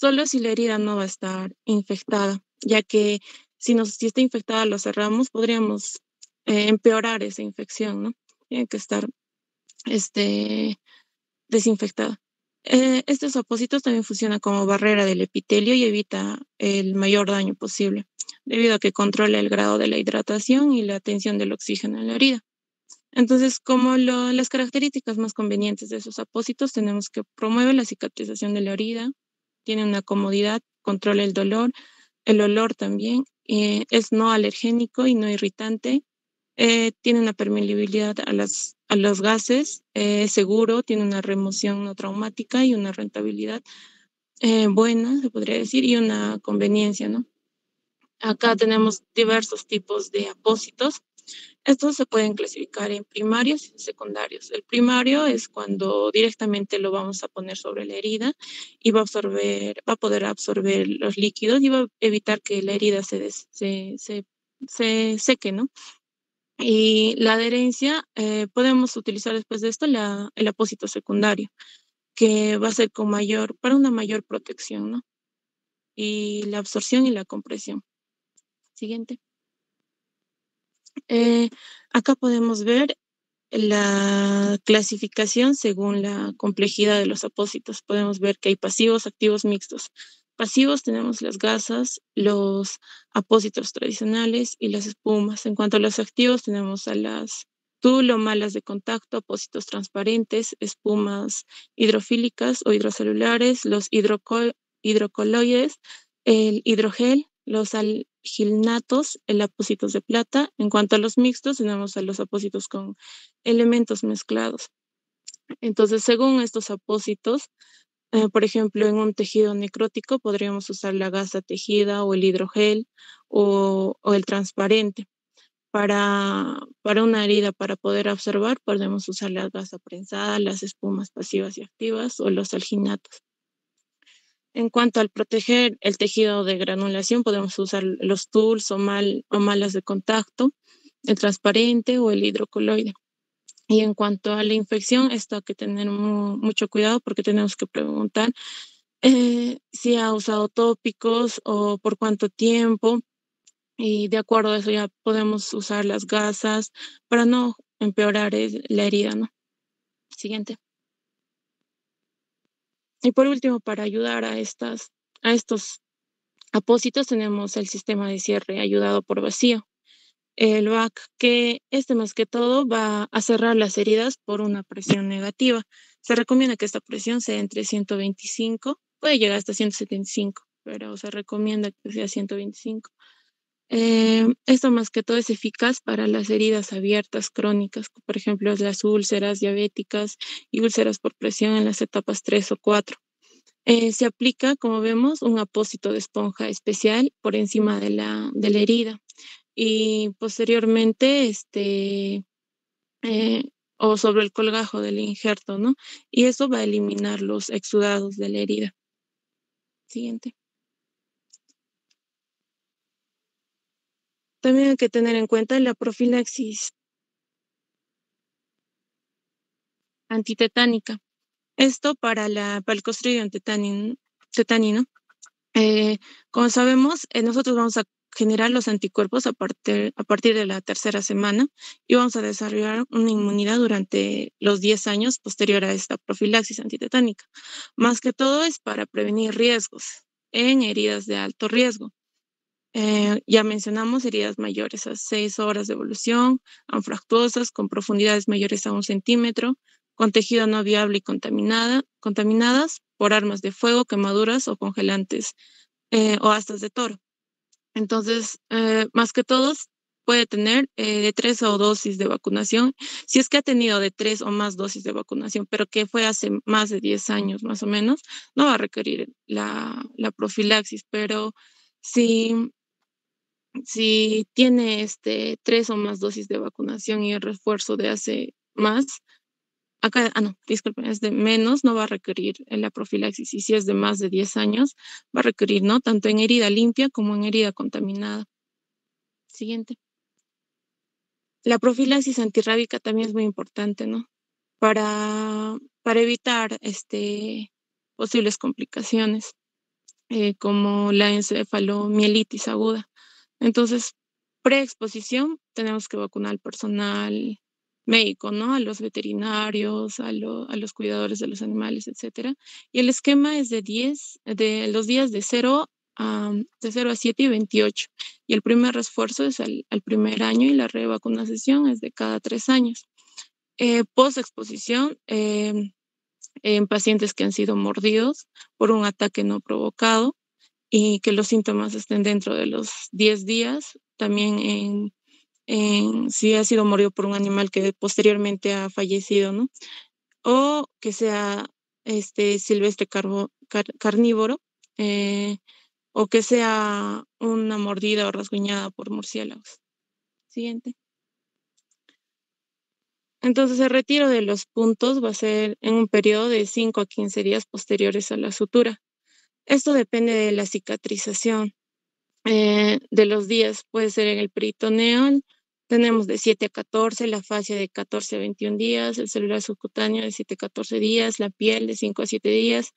solo si la herida no va a estar infectada, ya que si, nos, si está infectada lo cerramos, podríamos eh, empeorar esa infección, ¿no? Tiene que estar este, desinfectada. Eh, estos apósitos también funcionan como barrera del epitelio y evita el mayor daño posible, debido a que controla el grado de la hidratación y la tensión del oxígeno en la herida. Entonces, como las características más convenientes de esos apósitos, tenemos que promover la cicatrización de la herida, tiene una comodidad, controla el dolor, el olor también, eh, es no alergénico y no irritante, eh, tiene una permeabilidad a, las, a los gases, eh, es seguro, tiene una remoción no traumática y una rentabilidad buena, se podría decir, y una conveniencia, ¿no? Acá tenemos diversos tipos de apósitos. Estos se pueden clasificar en primarios y secundarios. El primario es cuando directamente lo vamos a poner sobre la herida y va a absorber, va a poder absorber los líquidos y va a evitar que la herida se, se, se, seque, ¿no? Y la adherencia, eh, podemos utilizar después de esto la, el apósito secundario, que va a ser con mayor, para una mayor protección, ¿no? Y la absorción y la compresión. Siguiente. Eh, acá podemos ver la clasificación según la complejidad de los apósitos. Podemos ver que hay pasivos, activos, mixtos. Pasivos tenemos las gasas, los apósitos tradicionales y las espumas. En cuanto a los activos, tenemos a las tulo, malas de contacto, apósitos transparentes, espumas hidrofílicas o hidrocelulares, los hidrocoloides, el hidrogel, los algilnatos, el apósitos de plata. En cuanto a los mixtos, tenemos a los apósitos con elementos mezclados. Entonces, según estos apósitos, eh, por ejemplo, en un tejido necrótico podríamos usar la gasa tejida o el hidrogel o, el transparente. Para, para, una herida, para poder observar, podemos usar la gasa prensada, las espumas pasivas y activas o los alginatos. En cuanto al proteger el tejido de granulación, podemos usar los tools o, mal, o malas de contacto, el transparente o el hidrocoloide. Y en cuanto a la infección, esto hay que tener mucho cuidado porque tenemos que preguntar eh, si ha usado tópicos o por cuánto tiempo. Y de acuerdo a eso ya podemos usar las gasas para no empeorar la herida, ¿no? Siguiente. Y por último, para ayudar a, estas, a estos apósitos, tenemos el sistema de cierre ayudado por vacío. El VAC, que este más que todo va a cerrar las heridas por una presión negativa. Se recomienda que esta presión sea entre 125, puede llegar hasta 175, pero se recomienda que sea 125. Eh, esto más que todo es eficaz para las heridas abiertas crónicas, por ejemplo, las úlceras diabéticas y úlceras por presión en las etapas 3 o 4. Eh, se aplica, como vemos, un apósito de esponja especial por encima de la, de la herida y posteriormente, este, eh, o sobre el colgajo del injerto, ¿no? Y eso va a eliminar los exudados de la herida. Siguiente. También hay que tener en cuenta la profilaxis antitetánica. Esto para, la, para el clostridium tetanino. Eh, como sabemos, eh, nosotros vamos a generar los anticuerpos a partir de la tercera semana y vamos a desarrollar una inmunidad durante los 10 años posterior a esta profilaxis antitetánica. Más que todo es para prevenir riesgos en heridas de alto riesgo. Eh, ya mencionamos heridas mayores a 6 horas de evolución, anfractuosas con profundidades mayores a un centímetro, con tejido no viable y contaminada, contaminadas por armas de fuego, quemaduras o congelantes eh, o astas de toro. Entonces, eh, más que todos, puede tener de tres o dosis de vacunación, si es que ha tenido de tres o más dosis de vacunación, pero que fue hace más de 10 años más o menos, no va a requerir la, la profilaxis, pero si si tiene este, tres o más dosis de vacunación y el refuerzo de hace más, acá, ah, no, disculpen, es de menos, no va a requerir la profilaxis. Y si es de más de 10 años, va a requerir, ¿no? Tanto en herida limpia como en herida contaminada. Siguiente. La profilaxis antirrábica también es muy importante, ¿no? Para, para evitar este, posibles complicaciones, eh, como la encefalomielitis aguda. Entonces, preexposición, tenemos que vacunar al personal médico, ¿no? A los veterinarios, a, los cuidadores de los animales, etcétera. Y el esquema es de 10, de los días de 0 a, de 0 a 7 y 28. Y el primer refuerzo es al, primer año y la revacunación es de cada tres años. Eh, em, en pacientes que han sido mordidos por un ataque no provocado, y que los síntomas estén dentro de los 10 días. También en, si ha sido mordido por un animal que posteriormente ha fallecido, ¿no? O que sea este silvestre carnívoro, eh, o que sea una mordida o rasguñada por murciélagos. Siguiente. Entonces, el retiro de los puntos va a ser en un periodo de 5 a 15 días posteriores a la sutura. Esto depende de la cicatrización eh, de los días. Puede ser en el peritoneo, tenemos de 7 a 14, la fascia de 14 a 21 días, el celular subcutáneo de 7 a 14 días, la piel de 5 a 7 días,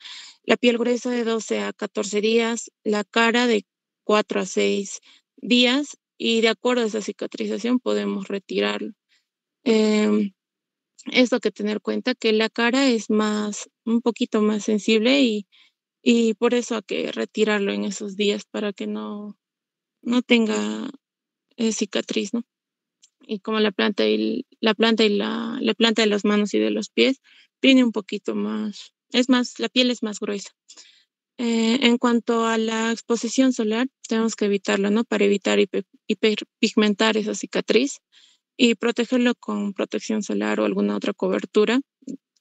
la piel gruesa de 12 a 14 días, la cara de 4 a 6 días y de acuerdo a esa cicatrización podemos retirarlo. Eh, esto que tener cuenta que la cara es más, un poquito más sensible y, y por eso hay que retirarlo en esos días para que no, no tenga eh, cicatriz, ¿no? Y como la planta y la planta y la, la planta de las manos y de los pies viene un poquito más, es más, la piel es más gruesa. Eh, en cuanto a la exposición solar, tenemos que evitarlo, ¿no? Para evitar hiperpigmentar esa cicatriz y protegerlo con protección solar o alguna otra cobertura.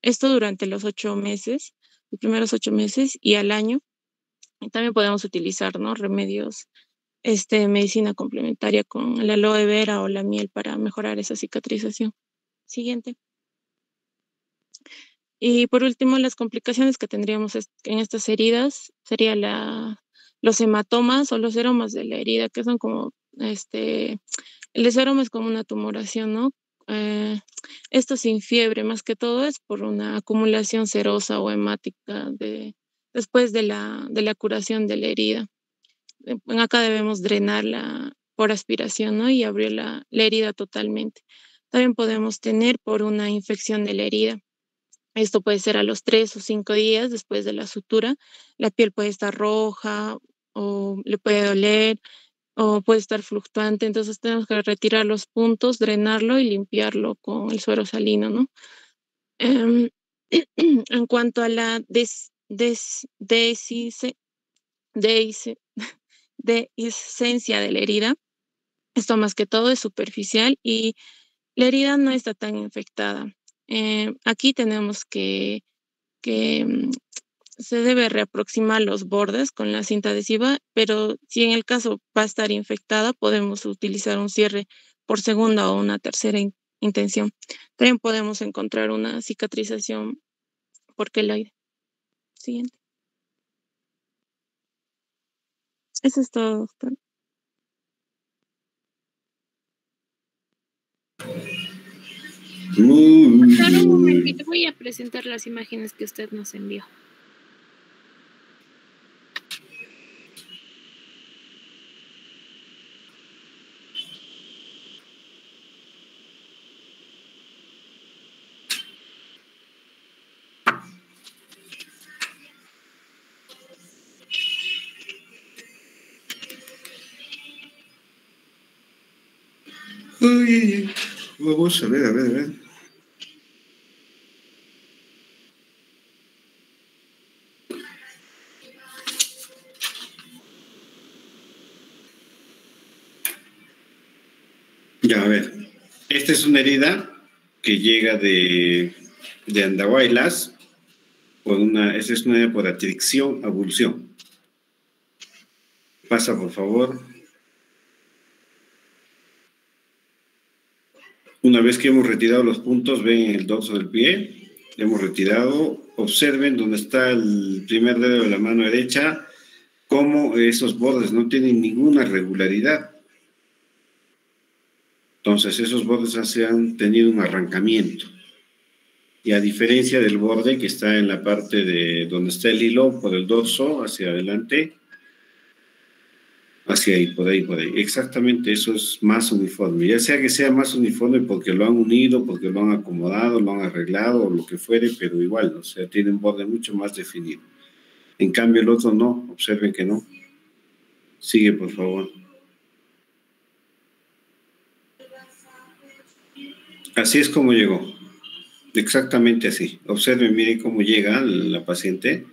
Esto durante los ocho meses, los primeros ocho meses y al año. También podemos utilizar, ¿no? Remedios, este, medicina complementaria con el aloe vera o la miel para mejorar esa cicatrización. Siguiente. Y por último, las complicaciones que tendríamos en estas heridas sería la, los hematomas o los eromas de la herida, que son como, este, el desaroma es como una tumoración, ¿no? Eh, esto sin fiebre, más que todo es por una acumulación serosa o hemática de, después de la, de la curación de la herida. Eh, acá debemos drenarla por aspiración, ¿no? Y abrir la, la herida totalmente. También podemos tener por una infección de la herida esto puede ser a los tres o cinco días después de la sutura. La piel puede estar roja o le puede doler o puede estar fluctuante. Entonces tenemos que retirar los puntos, drenarlo y limpiarlo con el suero salino, ¿no? Em, en cuanto a la des, des, esencia de la herida, esto más que todo es superficial y la herida no está tan infectada. Eh, aquí tenemos que, que mm, se debe reaproximar los bordes con la cinta adhesiva, pero si en el caso va a estar infectada, podemos utilizar un cierre por segunda o una tercera intención. También podemos encontrar una cicatrización por queloide. Siguiente. Eso es todo, doctor. un momentito, voy a presentar las imágenes que usted nos envió. Vamos a ver, a ver, a ver. Ya, a ver. Esta es una herida que llega de, de Andahuaylas. Por una, esta es una herida por atricción, abulsión. Pasa, por favor. Una vez que hemos retirado los puntos, ven el dorso del pie, hemos retirado, observen dónde está el primer dedo de la mano derecha, cómo esos bordes no tienen ninguna regularidad. Entonces, esos bordes se han tenido un arrancamiento. Y a diferencia del borde que está en la parte de donde está el hilo por el dorso hacia adelante, Hacia ahí, por ahí, por ahí. Exactamente, eso es más uniforme. Ya sea que sea más uniforme porque lo han unido, porque lo han acomodado, lo han arreglado o lo que fuere, pero igual, o sea, tiene un borde mucho más definido. En cambio, el otro no, observen que no. Sigue, por favor. Así es como llegó. Exactamente así. Observen, miren cómo llega la paciente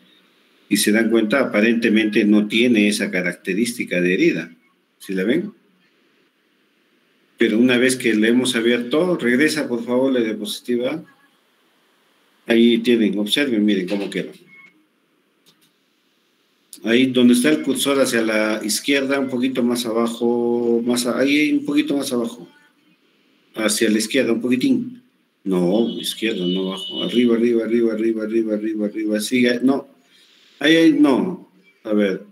y se dan cuenta, aparentemente no tiene esa característica de herida. ¿Sí la ven? Pero una vez que le hemos abierto, regresa por favor la diapositiva. Ahí tienen, observen, miren cómo queda. Ahí donde está el cursor hacia la izquierda, un poquito más abajo, más ahí un poquito más abajo. Hacia la izquierda, un poquitín. No, izquierda, no abajo. Arriba, arriba, arriba, arriba, arriba, arriba, arriba. Sigue. No. Ahí hay, no. A ver.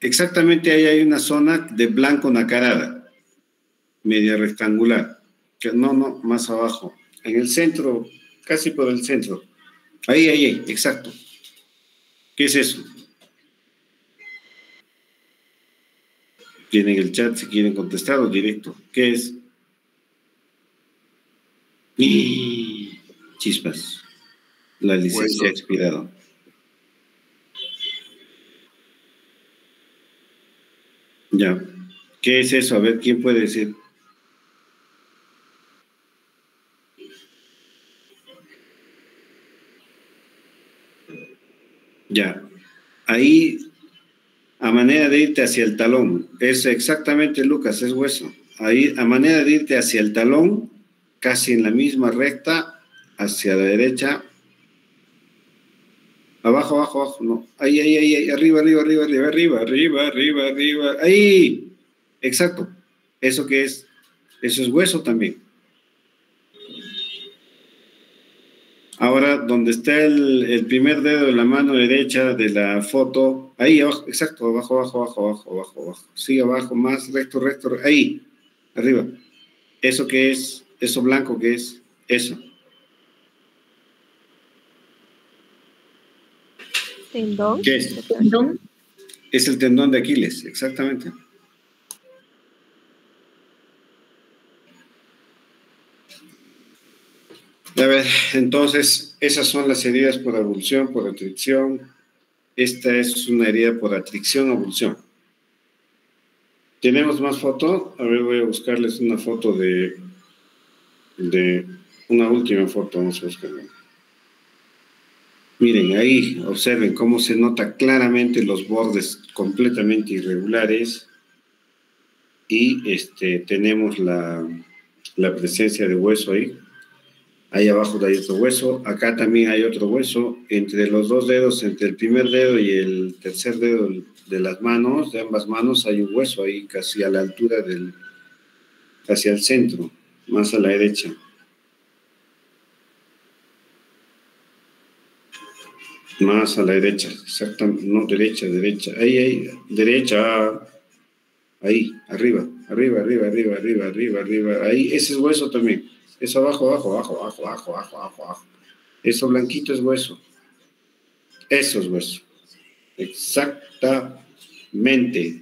Exactamente ahí hay una zona de blanco nacarada. Media rectangular. No, no, más abajo. En el centro, casi por el centro. Ahí, ahí, ahí, exacto. ¿Qué es eso? Tienen el chat si quieren contestar o directo. ¿Qué es? chispas. La licencia ha expirado. Ya. ¿Qué es eso? A ver, ¿quién puede decir? Ya. Ahí, a manera de irte hacia el talón, es exactamente, Lucas, es hueso. Ahí, a manera de irte hacia el talón, casi en la misma recta, hacia la derecha. Abajo, abajo, abajo. No. Ahí, ahí, ahí, ahí. Arriba, arriba, arriba, arriba, arriba, arriba, arriba, arriba. Ahí. Exacto. Eso que es, eso es hueso también. Ahora, donde está el, el, primer dedo de la mano derecha de la foto, ahí abajo, exacto, abajo, abajo, abajo, abajo, abajo, abajo. Sigue abajo, más, recto, recto, ahí, arriba. Eso que es, eso blanco que es, eso. ¿Tendón? ¿Qué es? ¿Tendón? Es el tendón de Aquiles, exactamente. A ver, entonces, esas son las heridas por abulsión, por atricción. Esta es una herida por atricción, abulsión. ¿Tenemos más foto? A ver, voy a buscarles una foto de, de una última foto. Vamos a buscarla. Miren, ahí observen cómo se nota claramente los bordes completamente irregulares y este, tenemos la, la presencia de hueso ahí. Ahí abajo hay otro hueso, acá también hay otro hueso, entre los dos dedos, entre el primer dedo y el tercer dedo de las manos, de ambas manos, hay un hueso ahí casi a la altura del, hacia el centro, más a la derecha. Más a la derecha, exactamente, no derecha, derecha, ahí, ahí, derecha, ahí, arriba, arriba, arriba, arriba, arriba, arriba, arriba, ahí, ese es hueso también. Eso abajo, abajo, abajo, abajo, abajo, abajo, abajo, abajo. Eso blanquito es hueso. Eso es hueso. Exactamente.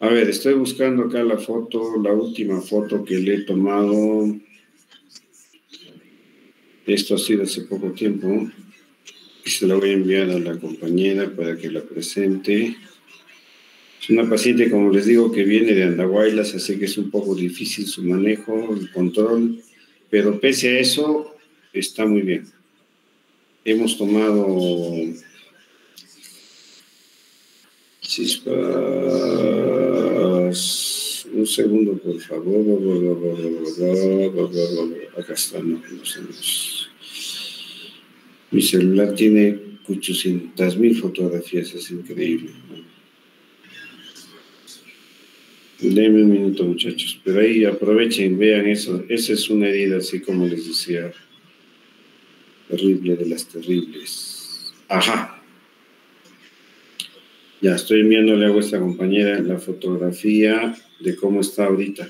A ver, estoy buscando acá la foto, la última foto que le he tomado. Esto ha sido hace poco tiempo. Se la voy a enviar a la compañera para que la presente. Es una paciente, como les digo, que viene de Andahuaylas, así que es un poco difícil su manejo, el control, pero pese a eso, está muy bien. Hemos tomado chispas. Un segundo, por favor. Acá está, no, no Mi celular tiene 800 mil fotografías, es increíble. Denme un minuto, muchachos. Pero ahí aprovechen, vean eso. Esa es una herida, así como les decía. Terrible de las terribles. Ajá. Ya estoy enviándole a vuestra compañera la fotografía de cómo está ahorita.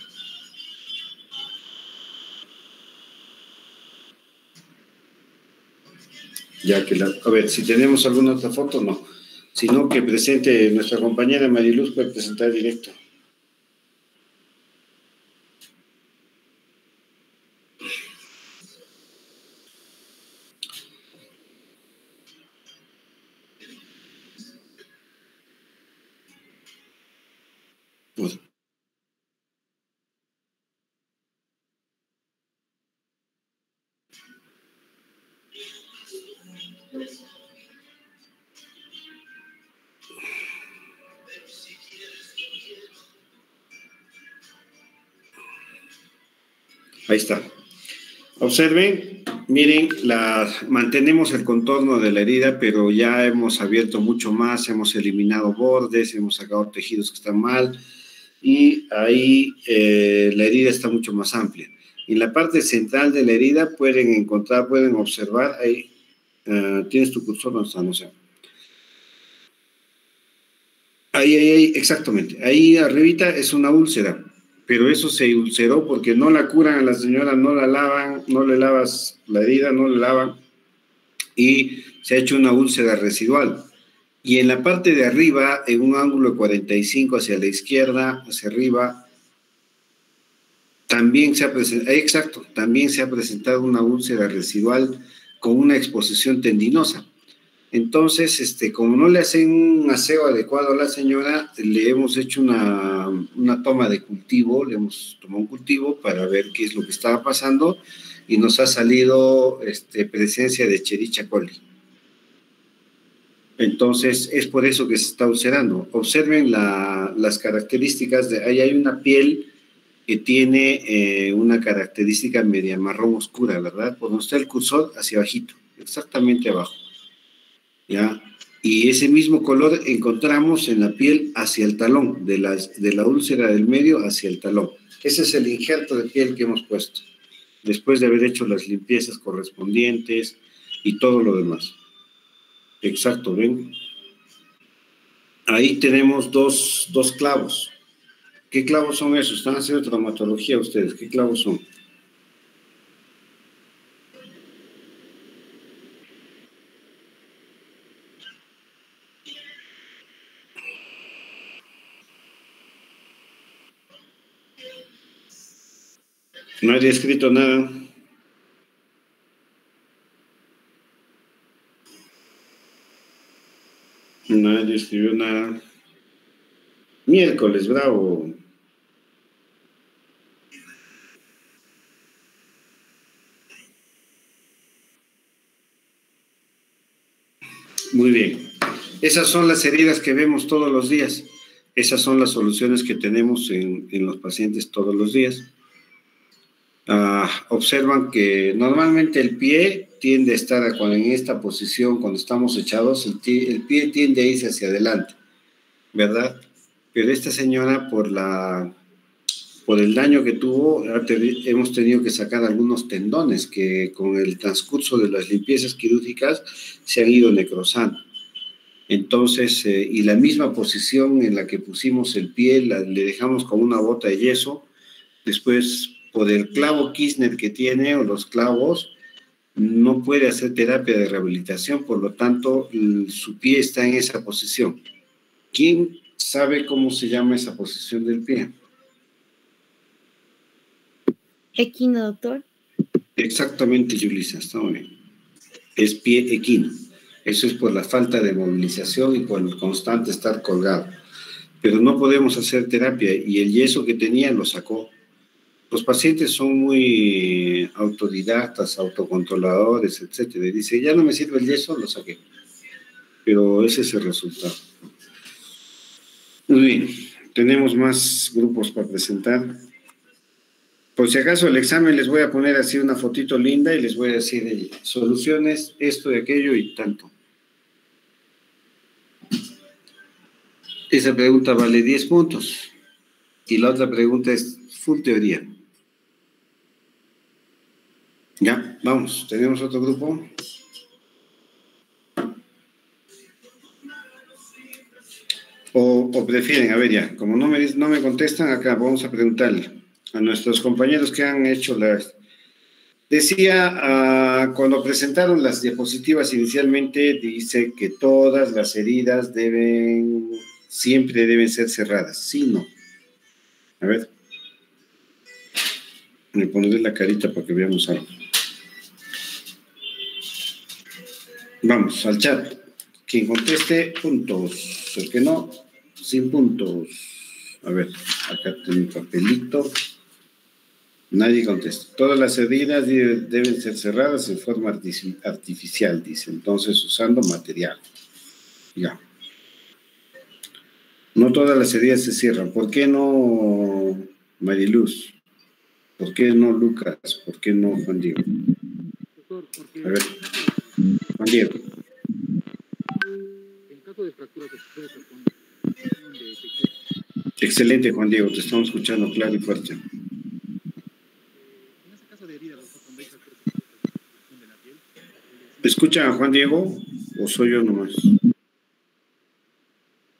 Ya que la. A ver, si tenemos alguna otra foto, no. Sino que presente nuestra compañera Mariluz puede presentar directo. Ahí está. Observen, miren, la, mantenemos el contorno de la herida, pero ya hemos abierto mucho más, hemos eliminado bordes, hemos sacado tejidos que están mal y ahí eh, la herida está mucho más amplia. En la parte central de la herida pueden encontrar, pueden observar, ahí, uh, tienes tu cursor, no está, no sé. Ahí, ahí, ahí, exactamente. Ahí arribita es una úlcera, pero eso se ulceró porque no la curan a la señora, no la lavan, no le lavas la herida, no le lavan y se ha hecho una úlcera residual. Y en la parte de arriba, en un ángulo de 45 hacia la izquierda, hacia arriba, también se ha presentado, exacto, también se ha presentado una úlcera residual con una exposición tendinosa. Entonces, este, como no le hacen un aseo adecuado a la señora, le hemos hecho una, una toma de cultivo, le hemos tomado un cultivo para ver qué es lo que estaba pasando y nos ha salido este, presencia de Chericha coli. Entonces, es por eso que se está ulcerando. Observen las características de, ahí hay una piel que tiene eh, una característica media marrón oscura, ¿verdad? Donde está el cursor, hacia abajito, exactamente abajo. ¿Ya? Y ese mismo color encontramos en la piel hacia el talón, de la, de la úlcera del medio hacia el talón. Ese es el injerto de piel que hemos puesto, después de haber hecho las limpiezas correspondientes y todo lo demás. Exacto, ven. Ahí tenemos dos, dos clavos. ¿Qué clavos son esos? Están haciendo traumatología ustedes. ¿Qué clavos son? Nadie ha escrito nada. Nadie escribió nada. Miércoles, bravo. Muy bien. Esas son las heridas que vemos todos los días. Esas son las soluciones que tenemos en, los pacientes todos los días. Ah, observan que normalmente el pie tiende a estar en esta posición cuando estamos echados, el, pie tiende a irse hacia adelante, ¿verdad? Pero esta señora, por, la, por el daño que tuvo, hemos tenido que sacar algunos tendones que con el transcurso de las limpiezas quirúrgicas se han ido necrosando. Entonces, eh, y la misma posición en la que pusimos el pie, le dejamos con una bota de yeso, después por el clavo Kirchner que tiene o los clavos, no puede hacer terapia de rehabilitación, por lo tanto, su pie está en esa posición. ¿Quién sabe cómo se llama esa posición del pie? Equino, doctor. Exactamente, Yulisa, está muy bien. Es pie equino. Eso es por la falta de movilización y por el constante estar colgado. Pero no podemos hacer terapia y el yeso que tenía lo sacó. Los pacientes son muy autodidactas, autocontroladores, etcétera. dice, ya no me sirve el yeso, lo saqué. Pero ese es el resultado. Muy bien, tenemos más grupos para presentar. Por si acaso el examen les voy a poner así una fotito linda y les voy a decir soluciones, esto y aquello y tanto. Esa pregunta vale 10 puntos. Y la otra pregunta es full teoría. Ya, vamos, tenemos otro grupo. O, prefieren, a ver ya, como no me, no me contestan acá, vamos a preguntarle a nuestros compañeros que han hecho las... Decía, ah, cuando presentaron las diapositivas inicialmente, dice que todas las heridas deben, siempre deben ser cerradas. Sí, no. A ver. Me pondré la carita para que veamos algo. Vamos al chat. Quien conteste, puntos. El que no, sin puntos. A ver, acá tengo un papelito. Nadie contesta. Todas las heridas deben ser cerradas en forma artificial, dice. Entonces, usando material. Ya. No todas las heridas se cierran. ¿Por qué no Mariluz? ¿Por qué no Lucas? ¿Por qué no Juan Diego? A ver respondieron. En caso de fractura Excelente, Juan Diego, te estamos escuchando claro y fuerte. ¿Me escucha Juan Diego o soy yo nomás?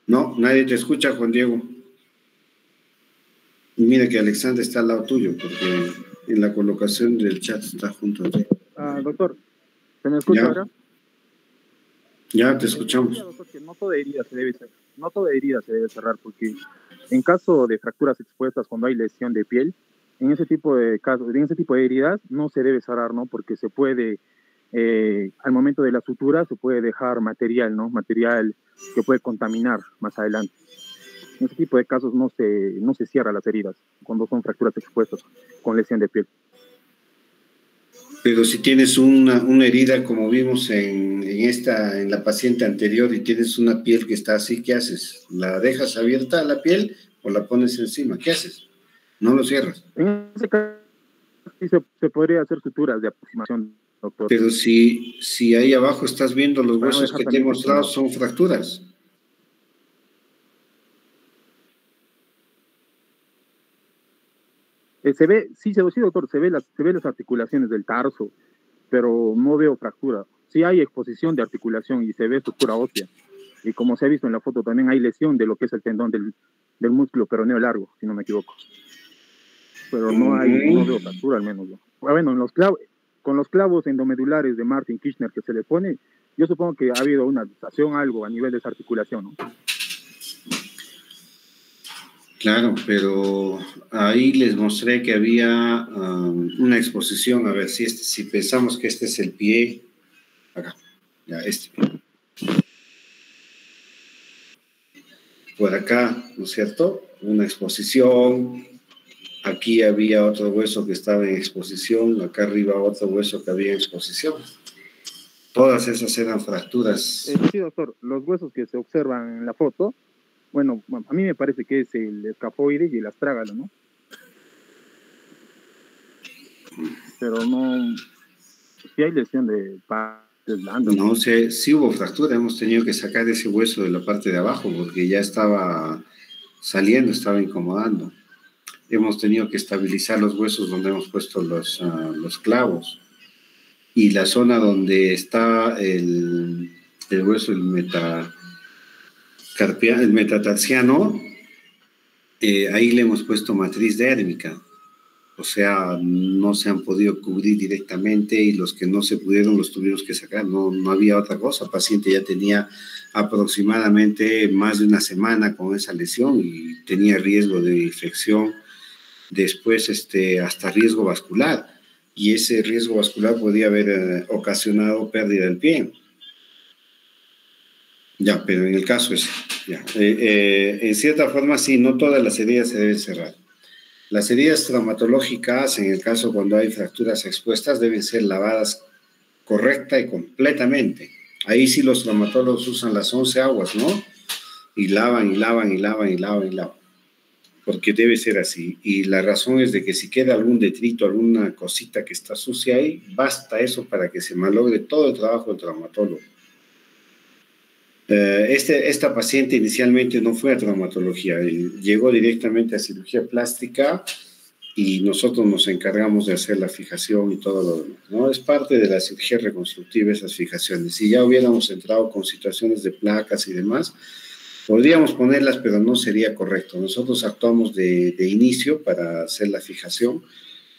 No, nadie te escucha, Juan Diego. Y mira que Alexander está al lado tuyo, porque en la colocación del chat está junto a ti. Ah, doctor, ¿se me escucha ahora? Ya te escuchamos. no toda herida se debe cerrar, no toda herida se debe cerrar, porque en caso de fracturas expuestas cuando hay lesión de piel, en ese tipo de casos, en ese tipo de heridas no se debe cerrar, ¿no? Porque se puede, eh, al momento de la sutura, se puede dejar material, ¿no? Material que puede contaminar más adelante. En ese tipo de casos no se, no se cierra las heridas cuando son fracturas expuestas con lesión de piel. Pero si tienes una, una herida como vimos en, en, esta, en la paciente anterior y tienes una piel que está así, ¿qué haces? ¿La dejas abierta la piel o la pones encima? ¿Qué haces? No lo cierras. En ese caso sí se, podría hacer suturas de aproximación, doctor. Pero si, si ahí abajo estás viendo los huesos que te he mostrado, son fracturas. Eh, se ve, sí, sí, doctor, se ve, las, se ve las articulaciones del tarso, pero no veo fractura. Sí hay exposición de articulación y se ve estructura ósea. Y como se ha visto en la foto, también hay lesión de lo que es el tendón del, del músculo peroneo largo, si no me equivoco. Pero no hay, no veo fractura al menos. Ah, bueno, en los clavos, con los clavos endomedulares de Martin Kirchner que se le pone, yo supongo que ha habido una luxación, algo a nivel de esa articulación, ¿no? Claro, pero ahí les mostré que había um, una exposición, a ver si, este, si pensamos que este es el pie, acá, ya este. Por acá, ¿no es cierto? Una exposición, aquí había otro hueso que estaba en exposición, acá arriba otro hueso que había en exposición. Todas esas eran fracturas. Eh, sí, doctor, los huesos que se observan en la foto bueno, a mí me parece que es el escafoide y el astrágalo, ¿no? Pero no, si hay lesión de partes blandas. No, sé, sí hubo fractura, hemos tenido que sacar ese hueso de la parte de abajo porque ya estaba saliendo, estaba incomodando. Hemos tenido que estabilizar los huesos donde hemos puesto los, ah, los clavos. Y la zona donde está el, el hueso, el meta, el metatarsiano, eh, ahí le hemos puesto matriz dérmica, o sea, no se han podido cubrir directamente y los que no se pudieron los tuvimos que sacar, no, no había otra cosa, el paciente ya tenía aproximadamente más de una semana con esa lesión y tenía riesgo de infección, después este, hasta riesgo vascular, y ese riesgo vascular podía haber eh, ocasionado pérdida del pie. Ya, pero en el caso es, ya. Eh, eh, en cierta forma, sí, no todas las heridas se deben cerrar. Las heridas traumatológicas, en el caso cuando hay fracturas expuestas, deben ser lavadas correcta y completamente. Ahí sí los traumatólogos usan las 11 aguas, ¿no? Y lavan y lavan y lavan y lavan y lavan. Porque debe ser así. Y la razón es de que si queda algún detrito, alguna cosita que está sucia ahí, basta eso para que se malogre todo el trabajo del traumatólogo. Eh, este, esta paciente inicialmente no fue a traumatología, llegó directamente a cirugía plástica y nosotros nos encargamos de hacer la fijación y todo lo demás. ¿no? Es parte de la cirugía reconstructiva esas fijaciones. Si ya hubiéramos entrado con situaciones de placas y demás, podríamos ponerlas, pero no sería correcto. Nosotros actuamos de, de inicio para hacer la fijación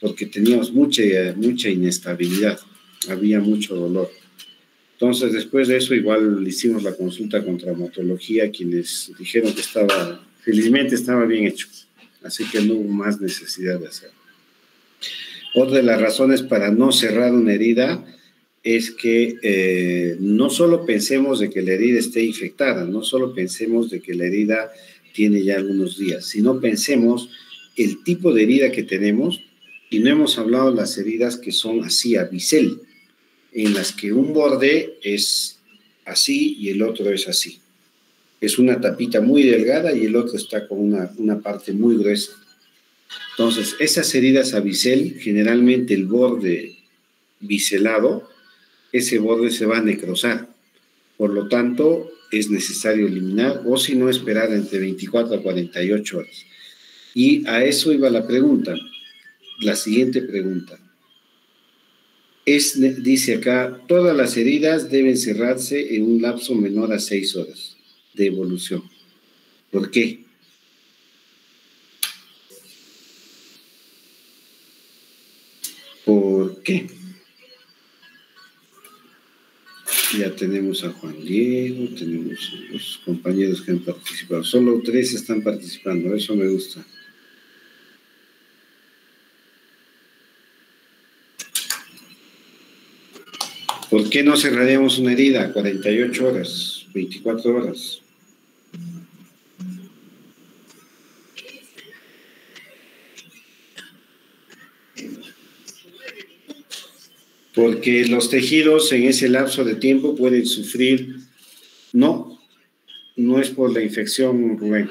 porque teníamos mucha, mucha inestabilidad, había mucho dolor. Entonces, después de eso, igual hicimos la consulta con traumatología, quienes dijeron que estaba, felizmente estaba bien hecho, así que no hubo más necesidad de hacerlo. Otra de las razones para no cerrar una herida es que eh, no solo pensemos de que la herida esté infectada, no solo pensemos de que la herida tiene ya algunos días, sino pensemos el tipo de herida que tenemos y no hemos hablado de las heridas que son así a bisel en las que un borde es así y el otro es así. Es una tapita muy delgada y el otro está con una, una parte muy gruesa. Entonces, esas heridas a bisel, generalmente el borde biselado, ese borde se va a necrosar. Por lo tanto, es necesario eliminar o si no esperar entre 24 a 48 horas. Y a eso iba la pregunta, la siguiente pregunta. Es, dice acá, todas las heridas deben cerrarse en un lapso menor a seis horas de evolución. ¿Por qué? ¿Por qué? Ya tenemos a Juan Diego, tenemos a los compañeros que han participado. Solo tres están participando, eso me gusta. ¿Por qué no cerraríamos una herida 48 horas, 24 horas? Porque los tejidos en ese lapso de tiempo pueden sufrir, no, no es por la infección, Rubén.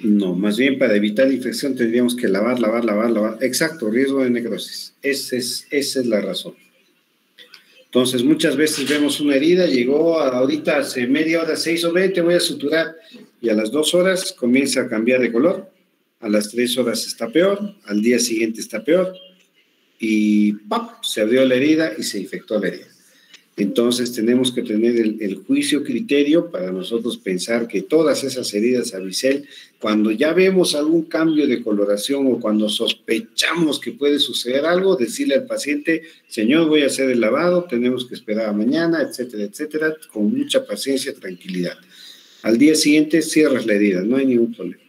No, más bien para evitar infección tendríamos que lavar, lavar, lavar, lavar. Exacto, riesgo de necrosis. Esa es, esa es la razón. Entonces, muchas veces vemos una herida, llegó ahorita hace media hora, seis o veinte, voy a suturar, y a las dos horas comienza a cambiar de color, a las tres horas está peor, al día siguiente está peor, y ¡pap! se abrió la herida y se infectó la herida. Entonces tenemos que tener el, juicio criterio para nosotros pensar que todas esas heridas a bisel, cuando ya vemos algún cambio de coloración o cuando sospechamos que puede suceder algo, decirle al paciente, señor, voy a hacer el lavado, tenemos que esperar a mañana, etcétera, etcétera, con mucha paciencia, tranquilidad. Al día siguiente cierras la herida, no hay ningún problema.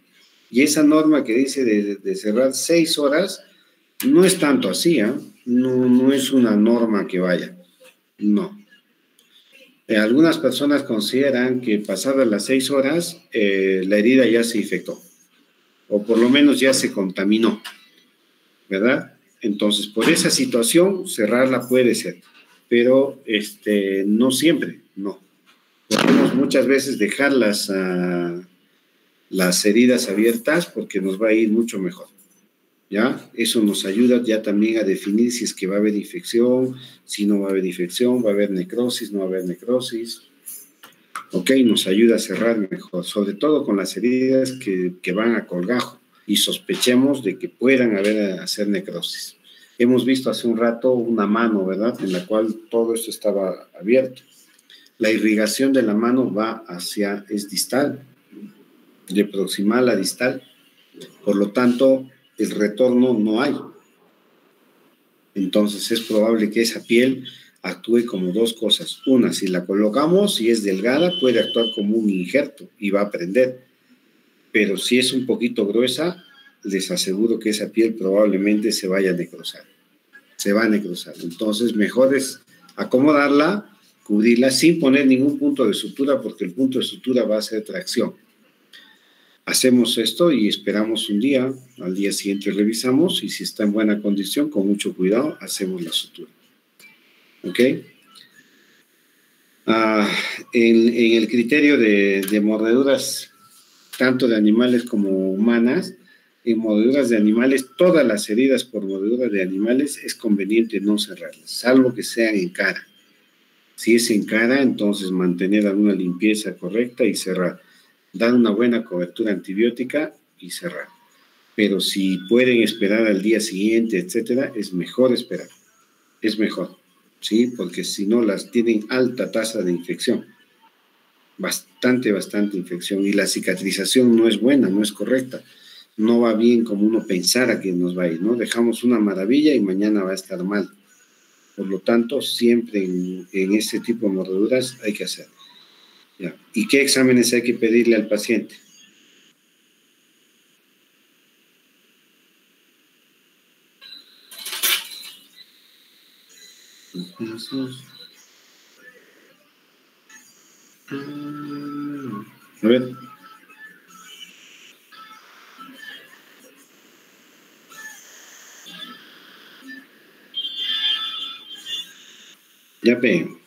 Y esa norma que dice de, cerrar seis horas, no es tanto así, ¿ah? no, no es una norma que vaya. No. Eh, algunas personas consideran que pasadas las seis horas eh, la herida ya se infectó o por lo menos ya se contaminó, ¿verdad? Entonces, por esa situación, cerrarla puede ser, pero este, no siempre, no. Podemos muchas veces dejar las, ah, las heridas abiertas porque nos va a ir mucho mejor. ¿Ya? Eso nos ayuda ya también a definir si es que va a haber infección, si no va a haber infección, va a haber necrosis, no va a haber necrosis. ¿Ok? Nos ayuda a cerrar mejor, sobre todo con las heridas que, que van a colgajo y sospechemos de que puedan haber hacer necrosis. Hemos visto hace un rato una mano, ¿verdad? En la cual todo esto estaba abierto. La irrigación de la mano va hacia, es distal, de proximal a distal. Por lo tanto, el retorno no hay. Entonces es probable que esa piel actúe como dos cosas. Una, si la colocamos y es delgada, puede actuar como un injerto y va a prender. Pero si es un poquito gruesa, les aseguro que esa piel probablemente se vaya a necrosar. Se va a necrosar. Entonces, mejor es acomodarla, cubrirla sin poner ningún punto de sutura, porque el punto de sutura va a ser tracción. Hacemos esto y esperamos un día, al día siguiente revisamos y si está en buena condición, con mucho cuidado, hacemos la sutura. ¿Ok? Ah, en, el criterio de, mordeduras, tanto de animales como humanas, en mordeduras de animales, todas las heridas por mordeduras de animales es conveniente no cerrarlas, salvo que sean en cara. Si es en cara, entonces mantener alguna limpieza correcta y cerrar dar una buena cobertura antibiótica y cerrar. Pero si pueden esperar al día siguiente, etcétera, es mejor esperar. Es mejor, ¿sí? Porque si no, las tienen alta tasa de infección. Bastante, bastante infección. Y la cicatrización no es buena, no es correcta. No va bien como uno pensara que nos va a ir, ¿no? Dejamos una maravilla y mañana va a estar mal. Por lo tanto, siempre en, en este tipo de mordeduras hay que hacer. ¿Y qué exámenes hay que pedirle al paciente? A ver. Ya ven.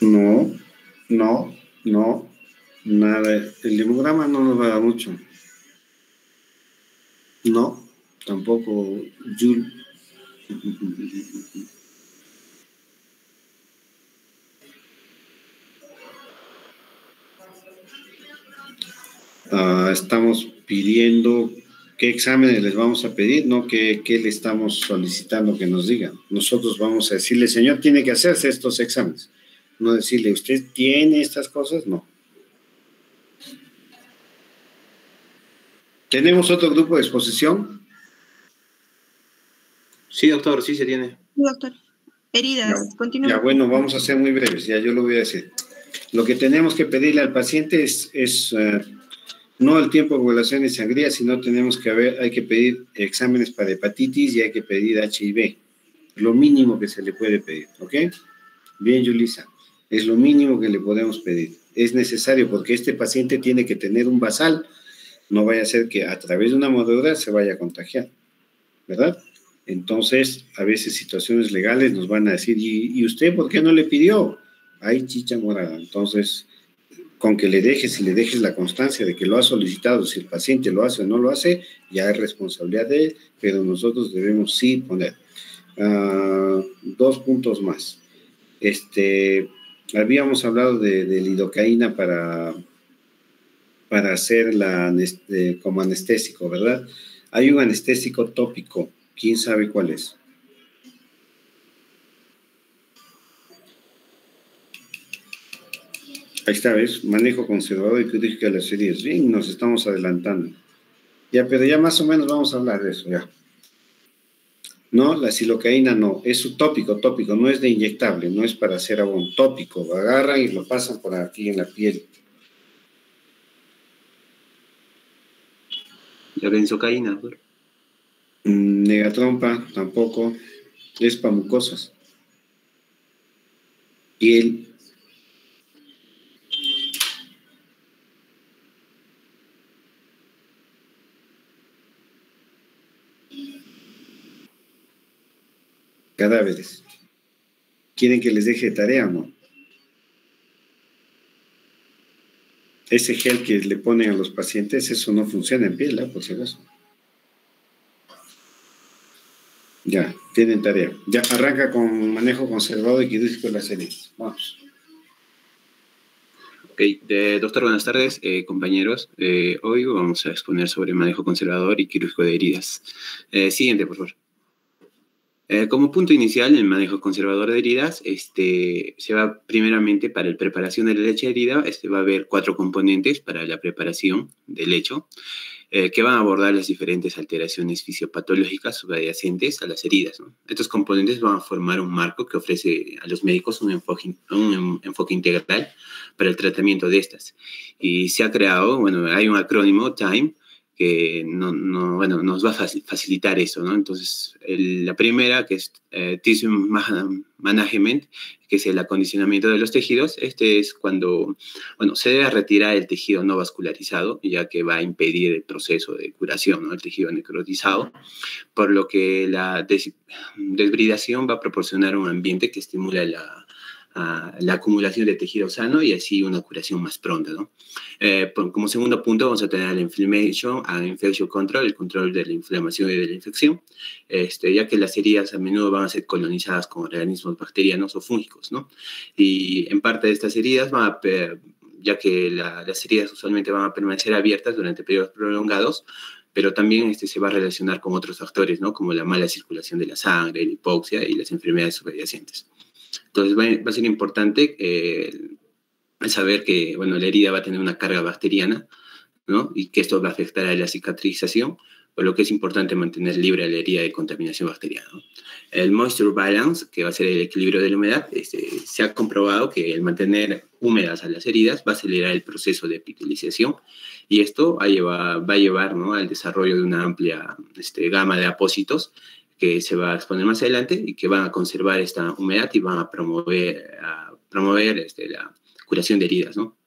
No, no, no, nada. El hemograma no nos va a dar mucho. No, tampoco. Jules. ah, estamos pidiendo qué exámenes les vamos a pedir, no qué, qué, le estamos solicitando que nos digan. Nosotros vamos a decirle, señor, tiene que hacerse estos exámenes. No decirle, ¿usted tiene estas cosas? No. ¿Tenemos otro grupo de exposición? Sí, doctor, sí se tiene. Sí, doctor. Heridas, continúa. Ya, bueno, vamos a ser muy breves, ya yo lo voy a decir. Lo que tenemos que pedirle al paciente es, es uh, no el tiempo de ovulación de sangría, sino tenemos que ver, hay que pedir exámenes para hepatitis y hay que pedir HIV. Lo mínimo que se le puede pedir, ¿ok? Bien, Yulisa, es lo mínimo que le podemos pedir. Es necesario porque este paciente tiene que tener un basal no vaya a ser que a través de una mordedura se vaya a contagiar, ¿verdad? Entonces, a veces situaciones legales nos van a decir, ¿y, usted por qué no le pidió? Hay chicha morada. Entonces, con que le dejes y le dejes la constancia de que lo ha solicitado, si el paciente lo hace o no lo hace, ya es responsabilidad de él, pero nosotros debemos sí poner. Uh, dos puntos más. Este, habíamos hablado de, de lidocaína para para hacer la, como anestésico, ¿verdad? Hay un anestésico tópico, ¿quién sabe cuál es? Ahí está, ¿ves? Manejo conservador y crítica de las heridas. Bien, nos estamos adelantando. Ya, pero ya más o menos vamos a hablar de eso, ya. No, la silocaína no, es su tópico, tópico, no es de inyectable, no es para hacer abón, tópico. Lo agarran y lo pasan por aquí en la piel. La benzocaína. Mm, negatrompa, tampoco. Es para mucosas. Piel. Cadáveres. ¿Quieren que les deje tarea o no? ese gel que le ponen a los pacientes, eso no funciona en piel, ¿eh? por si acaso. Ya, tienen tarea. Ya arranca con manejo conservado y quirúrgico de las heridas. Vamos. Ok, doctor, buenas tardes, eh, compañeros. Eh, hoy vamos a exponer sobre manejo conservador y quirúrgico de heridas. siguiente, por favor. Eh, como punto inicial, el manejo conservador de heridas, este, se va primeramente para la preparación de la leche herida, este, va a haber cuatro componentes para la preparación del lecho, eh, que van a abordar las diferentes alteraciones fisiopatológicas subyacentes a las heridas. Estos componentes van a formar un marco que ofrece a los médicos un enfoque, un enfoque integral para el tratamiento de estas. Y se ha creado, bueno, hay un acrónimo, TIME, que no, no, bueno, nos va a facilitar eso, ¿no? Entonces, la primera, que es eh, Tissue Management, que es el acondicionamiento de los tejidos, este es cuando, bueno, se debe retirar el tejido no vascularizado, ya que va a impedir el proceso de curación, ¿no? El tejido necrotizado, por lo que la desbridación va a proporcionar un ambiente que estimula la la acumulación de tejido sano y así una curación más pronta. ¿no? Eh, como segundo punto vamos a tener el inflammation and infection control, el control de la inflamación y de la infección, este, ya que las heridas a menudo van a ser colonizadas con organismos bacterianos o fúngicos. ¿no? Y en parte de estas heridas van a ya que las heridas usualmente van a permanecer abiertas durante periodos prolongados, pero también este, se va a relacionar con otros factores, ¿no? como la mala circulación de la sangre, la hipoxia y las enfermedades subyacentes. Entonces va, a ser importante eh, saber que bueno, la herida va a tener una carga bacteriana ¿no? y que esto va a afectar a la cicatrización, por lo que es importante mantener libre la herida de contaminación bacteriana. El moisture balance, que va a ser el equilibrio de la humedad, este, se ha comprobado que el mantener húmedas a las heridas va a acelerar el proceso de epitelización y esto va a llevar, va a llevar ¿no? al desarrollo de una amplia este, gama de apósitos que se va a exponer más adelante y que van a conservar esta humedad y van a promover, a promover este, la curación de heridas, ¿no?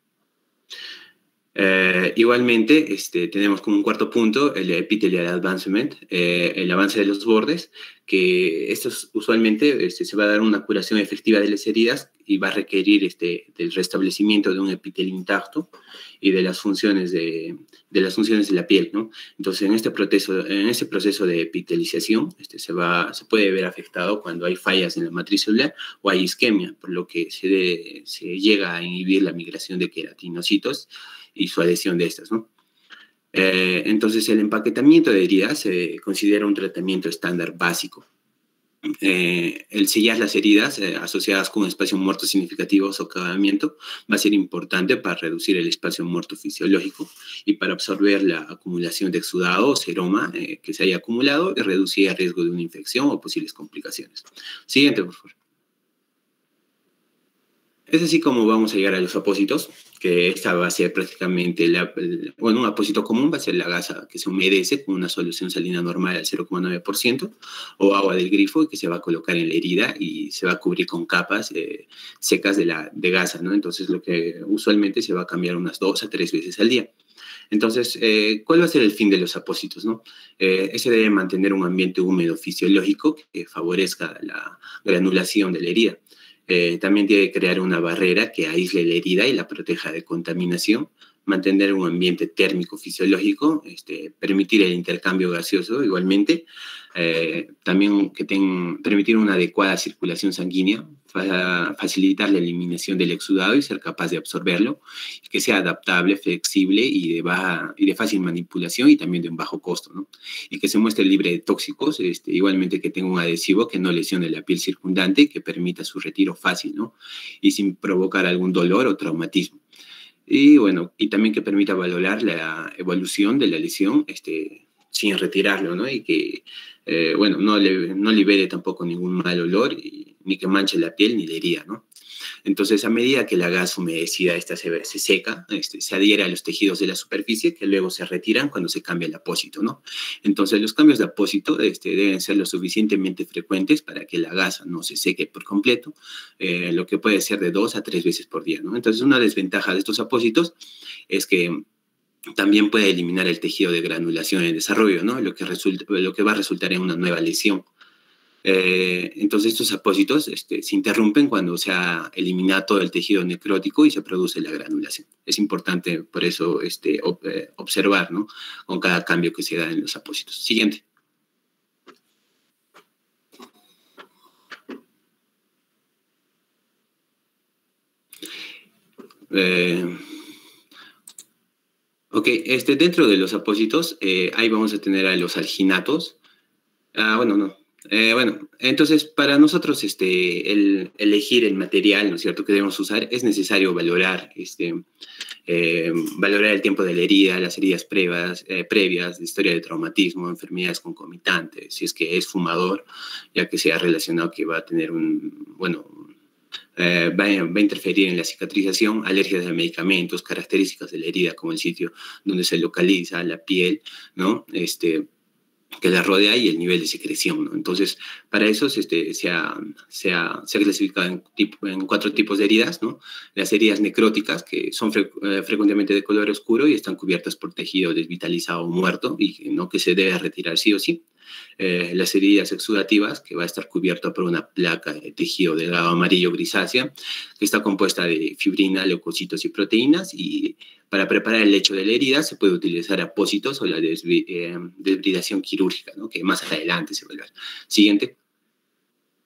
Eh, igualmente, este, tenemos como un cuarto punto el epithelial advancement, eh, el avance de los bordes, que esto usualmente este, se va a dar una curación efectiva de las heridas y va a requerir este, del restablecimiento de un epitelio intacto y de las funciones de, de, las funciones de la piel, ¿no? Entonces, en este proceso, en este proceso de epitelización, este, se, va, se puede ver afectado cuando hay fallas en la matriz celular o hay isquemia, por lo que se, se llega a inhibir la migración de queratinocitos y su adhesión de estas, ¿no? Eh, entonces, el empaquetamiento de heridas se considera un tratamiento estándar básico. Eh, el sellar las heridas eh, asociadas con espacio muerto significativo o socavamiento va a ser importante para reducir el espacio muerto fisiológico y para absorber la acumulación de exudado o seroma que se haya acumulado y reducir el riesgo de una infección o posibles complicaciones. Siguiente, por favor. Es así como vamos a llegar a los apósitos, que esta va a ser prácticamente, la, bueno, un apósito común va a ser la gasa que se humedece con una solución salina normal al 0,9% o agua del grifo que se va a colocar en la herida y se va a cubrir con capas eh, secas de, la, de gasa, ¿no? Entonces, lo que usualmente se va a cambiar unas dos a tres veces al día. Entonces, eh, ¿cuál va a ser el fin de los apósitos? No? Eh, ese debe mantener un ambiente húmedo fisiológico que favorezca la granulación de la herida. Eh, también tiene que crear una barrera que aísle la herida y la proteja de contaminación, mantener un ambiente térmico fisiológico, este, permitir el intercambio gaseoso igualmente, eh, también que permitir una adecuada circulación sanguínea, facilitar la eliminación del exudado y ser capaz de absorberlo, que sea adaptable, flexible y de, baja, y de fácil manipulación y también de un bajo costo, ¿no? Y que se muestre libre de tóxicos, este, igualmente que tenga un adhesivo que no lesione la piel circundante que permita su retiro fácil, ¿no? Y sin provocar algún dolor o traumatismo. Y bueno, y también que permita valorar la evolución de la lesión este, sin retirarlo, ¿no? Y que, eh, bueno, no, le, no libere tampoco ningún mal olor y, ni que manche la piel ni la herida, ¿no? Entonces, a medida que la gas humedecida esta se, se seca, este, se adhiere a los tejidos de la superficie que luego se retiran cuando se cambia el apósito, ¿no? Entonces, los cambios de apósito este, deben ser lo suficientemente frecuentes para que la gasa no se seque por completo, eh, lo que puede ser de dos a tres veces por día, ¿no? Entonces, una desventaja de estos apósitos es que también puede eliminar el tejido de granulación en desarrollo, ¿no? Lo que, resulta, lo que va a resultar en una nueva lesión. Eh, entonces estos apósitos este, se interrumpen cuando se ha eliminado todo el tejido necrótico y se produce la granulación. Es importante por eso este, eh, observar con cada cambio que se da en los apósitos. Siguiente. Eh, ok, este, dentro de los apósitos, ahí vamos a tener a los alginatos. Ah, bueno, no, eh, bueno, entonces para nosotros este, el elegir el material, ¿no es cierto?, que debemos usar, es necesario valorar, este, eh, valorar el tiempo de la herida, las heridas previas, eh, previas, historia de traumatismo, enfermedades concomitantes, si es que es fumador, ya que se ha relacionado que va a tener un, bueno, va, va, a interferir en la cicatrización, alergias a medicamentos, características de la herida, como el sitio donde se localiza, la piel, ¿no? Este, que la rodea y el nivel de secreción. ¿no? Entonces, para eso este, se, ha, se, ha, se, ha, clasificado en, cuatro tipos de heridas. ¿no? Las heridas necróticas, que son eh, frecuentemente de color oscuro y están cubiertas por tejido desvitalizado o muerto y ¿no? que se debe retirar sí o sí. Eh, las heridas exudativas, que va a estar cubierta por una placa de tejido delgado amarillo grisácea, que está compuesta de fibrina, leucocitos y proteínas, y para preparar el lecho de la herida se puede utilizar apósitos o la eh, desbridación quirúrgica, ¿no? que más adelante se va a ver. Siguiente.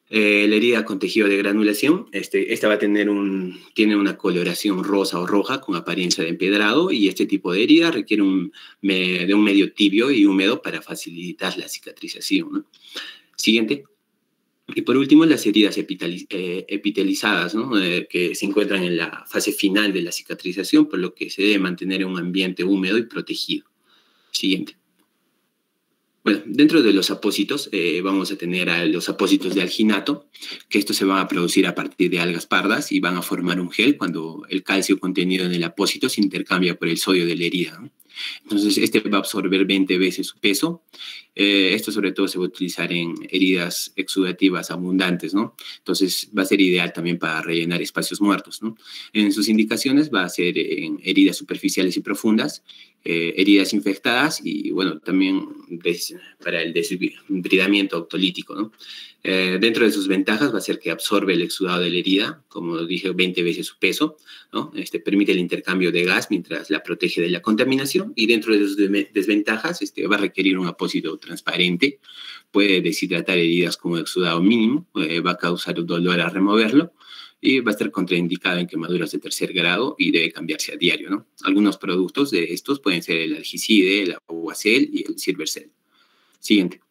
Eh, la herida con tejido de granulación, este, esta va a tener un, tiene una coloración rosa o roja con apariencia de empedrado y este tipo de herida requiere un, de un medio tibio y húmedo para facilitar la cicatrización. Siguiente. Y por último, las heridas eh, epitelizadas, eh, que se encuentran en la fase final de la cicatrización, por lo que se debe mantener en un ambiente húmedo y protegido. Siguiente. Bueno, dentro de los apósitos eh, vamos a tener a los apósitos de alginato, que estos se van a producir a partir de algas pardas y van a formar un gel cuando el calcio contenido en el apósito se intercambia por el sodio de la herida. ¿no? Entonces, este va a absorber 20 veces su peso. Eh, esto sobre todo se va a utilizar en heridas exudativas abundantes, ¿no? Entonces, va a ser ideal también para rellenar espacios muertos, ¿no? En sus indicaciones va a ser en heridas superficiales y profundas, eh, heridas infectadas y, bueno, también para el desbridamiento autolítico, ¿no? Eh, dentro de sus ventajas va a ser que absorbe el exudado de la herida, como dije, 20 veces su peso, ¿no? Este, permite el intercambio de gas mientras la protege de la contaminación y dentro de sus desventajas este, va a requerir un apósito transparente, puede deshidratar heridas como exudado mínimo, eh, va a causar dolor al removerlo y va a estar contraindicado en quemaduras de tercer grado y debe cambiarse a diario, ¿no? Algunos productos de estos pueden ser el algicide, el aguacel y el silvercel. Siguiente.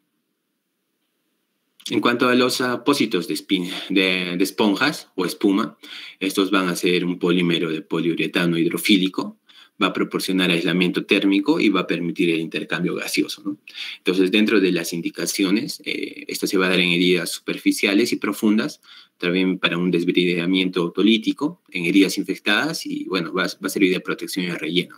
En cuanto a los apósitos de, de, esponjas o espuma, estos van a ser un polímero de poliuretano hidrofílico, va a proporcionar aislamiento térmico y va a permitir el intercambio gaseoso. Entonces, dentro de las indicaciones, eh, esto se va a dar en heridas superficiales y profundas, también para un desbridamiento autolítico, en heridas infectadas y, bueno, va, a servir de protección y relleno.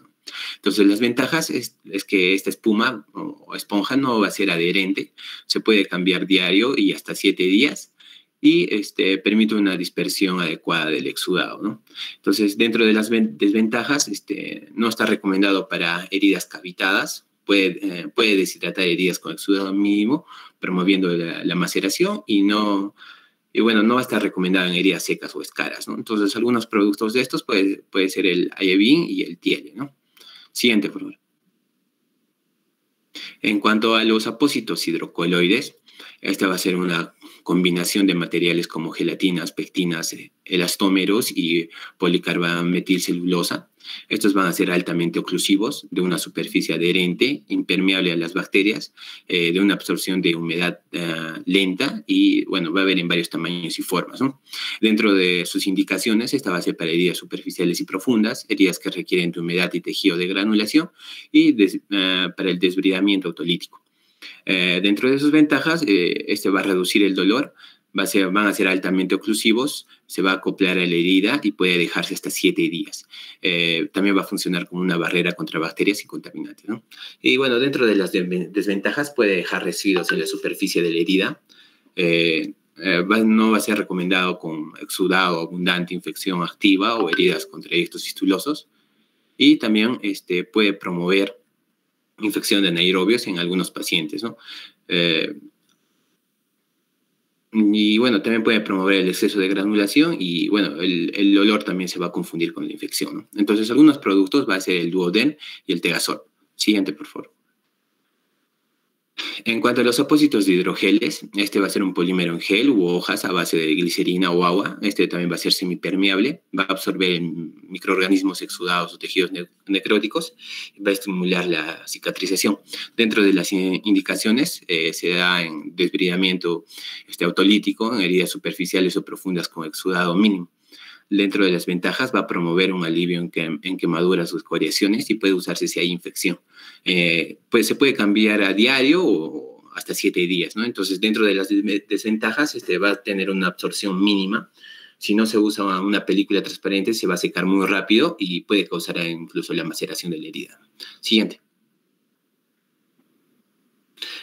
Entonces, las ventajas es, que esta espuma o esponja no va a ser adherente, se puede cambiar diario y hasta siete días y este, permite una dispersión adecuada del exudado. ¿no? Entonces, dentro de las desventajas, este, no está recomendado para heridas cavitadas, puede, eh, puede deshidratar heridas con exudado mínimo, promoviendo la, maceración y no... Y bueno, no va a estar recomendado en heridas secas o escaras, ¿no? Entonces, algunos productos de estos puede, puede ser el Ayevin y el Tiele, ¿no? Siguiente, por. En cuanto a los apósitos hidrocoloides, esta va a ser una combinación de materiales como gelatinas, pectinas, eh, elastómeros y policarbametilcelulosa. Estos van a ser altamente oclusivos, de una superficie adherente, impermeable a las bacterias, eh, de una absorción de humedad eh, lenta y, bueno, va a haber en varios tamaños y formas. Dentro de sus indicaciones, esta va a ser para heridas superficiales y profundas, heridas que requieren de humedad y tejido de granulación y para el desbridamiento autolítico. Eh, dentro de sus ventajas, eh, este va a reducir el dolor, va a ser, van a ser altamente oclusivos, se va a acoplar a la herida y puede dejarse hasta siete días. Eh, también va a funcionar como una barrera contra bacterias y contaminantes. Y bueno, dentro de las desventajas puede dejar residuos en la superficie de la herida. no va a ser recomendado con exudado abundante, infección activa o heridas contra estos fistulosos. Y también este, puede promover infección de anaerobios en algunos pacientes, ¿no? Eh, y bueno, también puede promover el exceso de granulación y bueno, el, olor también se va a confundir con la infección. ¿no? Entonces, algunos productos va a ser el Duoden y el Tegasol. Siguiente, por favor. En cuanto a los apósitos de hidrogeles, este va a ser un polímero en gel u hojas a base de glicerina o agua. Este también va a ser semipermeable, va a absorber microorganismos exudados o tejidos necróticos y va a estimular la cicatrización. Dentro de las indicaciones eh, se da en desbridamiento este, autolítico, en heridas superficiales o profundas con exudado mínimo dentro de las ventajas va a promover un alivio en, quemaduras o escoriaciones y puede usarse si hay infección. Eh, pues se puede cambiar a diario o hasta siete días, ¿no? Entonces, dentro de las desventajas, este va a tener una absorción mínima. Si no se usa una película transparente, se va a secar muy rápido y puede causar incluso la maceración de la herida. Siguiente.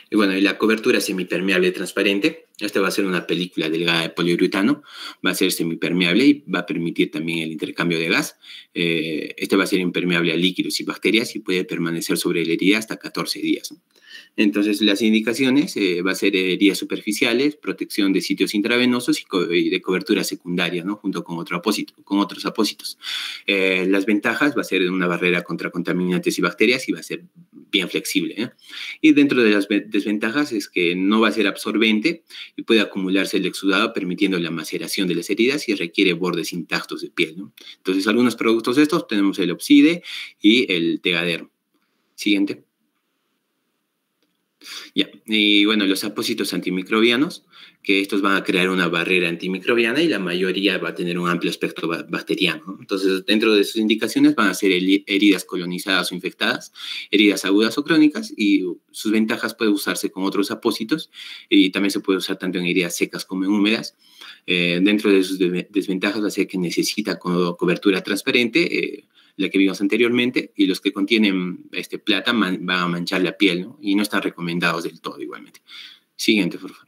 Y bueno, y la cobertura semipermeable transparente, esta va a ser una película delgada de poliuretano, va a ser semipermeable y va a permitir también el intercambio de gas. Eh, este va a ser impermeable a líquidos y bacterias y puede permanecer sobre la herida hasta 14 días. Entonces, las indicaciones eh, va a ser heridas superficiales, protección de sitios intravenosos y, de cobertura secundaria, ¿no? junto con, otro apósito, con otros apósitos. Eh, las ventajas va a ser una barrera contra contaminantes y bacterias y va a ser bien flexible. ¿eh? Y dentro de las desventajas es que no va a ser absorbente y puede acumularse el exudado permitiendo la maceración de las heridas y requiere bordes intactos de piel. ¿no? Entonces, algunos productos estos tenemos el Opside y el Tegaderm. Siguiente. Y bueno, los apósitos antimicrobianos, que estos van a crear una barrera antimicrobiana y la mayoría va a tener un amplio espectro bacteriano. Entonces, dentro de sus indicaciones van a ser heridas colonizadas o infectadas, heridas agudas o crónicas, y sus ventajas puede usarse con otros apósitos y también se puede usar tanto en heridas secas como en húmedas. Eh, dentro de sus desventajas va a ser que necesita cobertura transparente, eh, la que vimos anteriormente, y los que contienen este, plata van a manchar la piel, ¿no? Y no están recomendados del todo igualmente. Siguiente, por favor.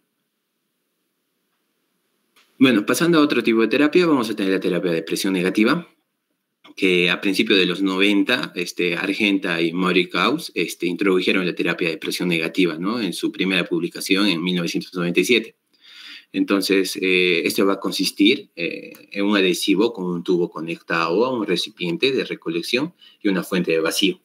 Bueno, pasando a otro tipo de terapia, vamos a tener la terapia de presión negativa, que a principios de los 90, este, Argenta y Mori Kaus este, introdujeron la terapia de presión negativa, ¿no? En su primera publicación en 1997. Entonces, eh, esto va a consistir eh, en un adhesivo con un tubo conectado a un recipiente de recolección y una fuente de vacío,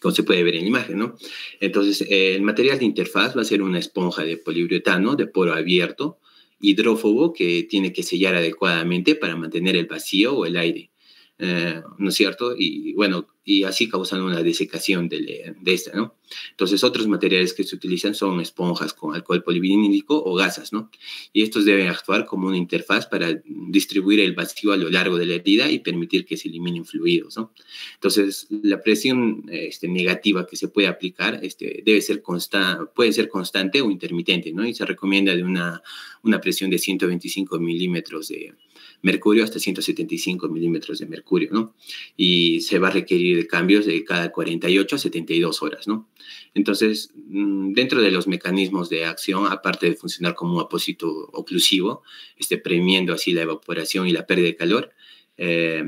como se puede ver en la imagen, ¿no? Entonces, eh, el material de interfaz va a ser una esponja de poliuretano de poro abierto hidrófobo que tiene que sellar adecuadamente para mantener el vacío o el aire. Eh, ¿no es cierto? Y bueno, y así causando una desecación de, de, esta, ¿no? Entonces, otros materiales que se utilizan son esponjas con alcohol polivinílico o gasas, ¿no? Y estos deben actuar como una interfaz para distribuir el vacío a lo largo de la herida y permitir que se eliminen fluidos, ¿no? Entonces, la presión este, negativa que se puede aplicar este, debe ser constante, puede ser constante o intermitente, ¿no? Y se recomienda de una, una presión de 125 milímetros de, mercurio hasta 175 milímetros de mercurio, ¿no? Y se va a requerir de cambios de cada 48 a 72 horas, ¿no? Entonces, mm, dentro de los mecanismos de acción, aparte de funcionar como un apósito oclusivo, este, premiendo así la evaporación y la pérdida de calor, eh,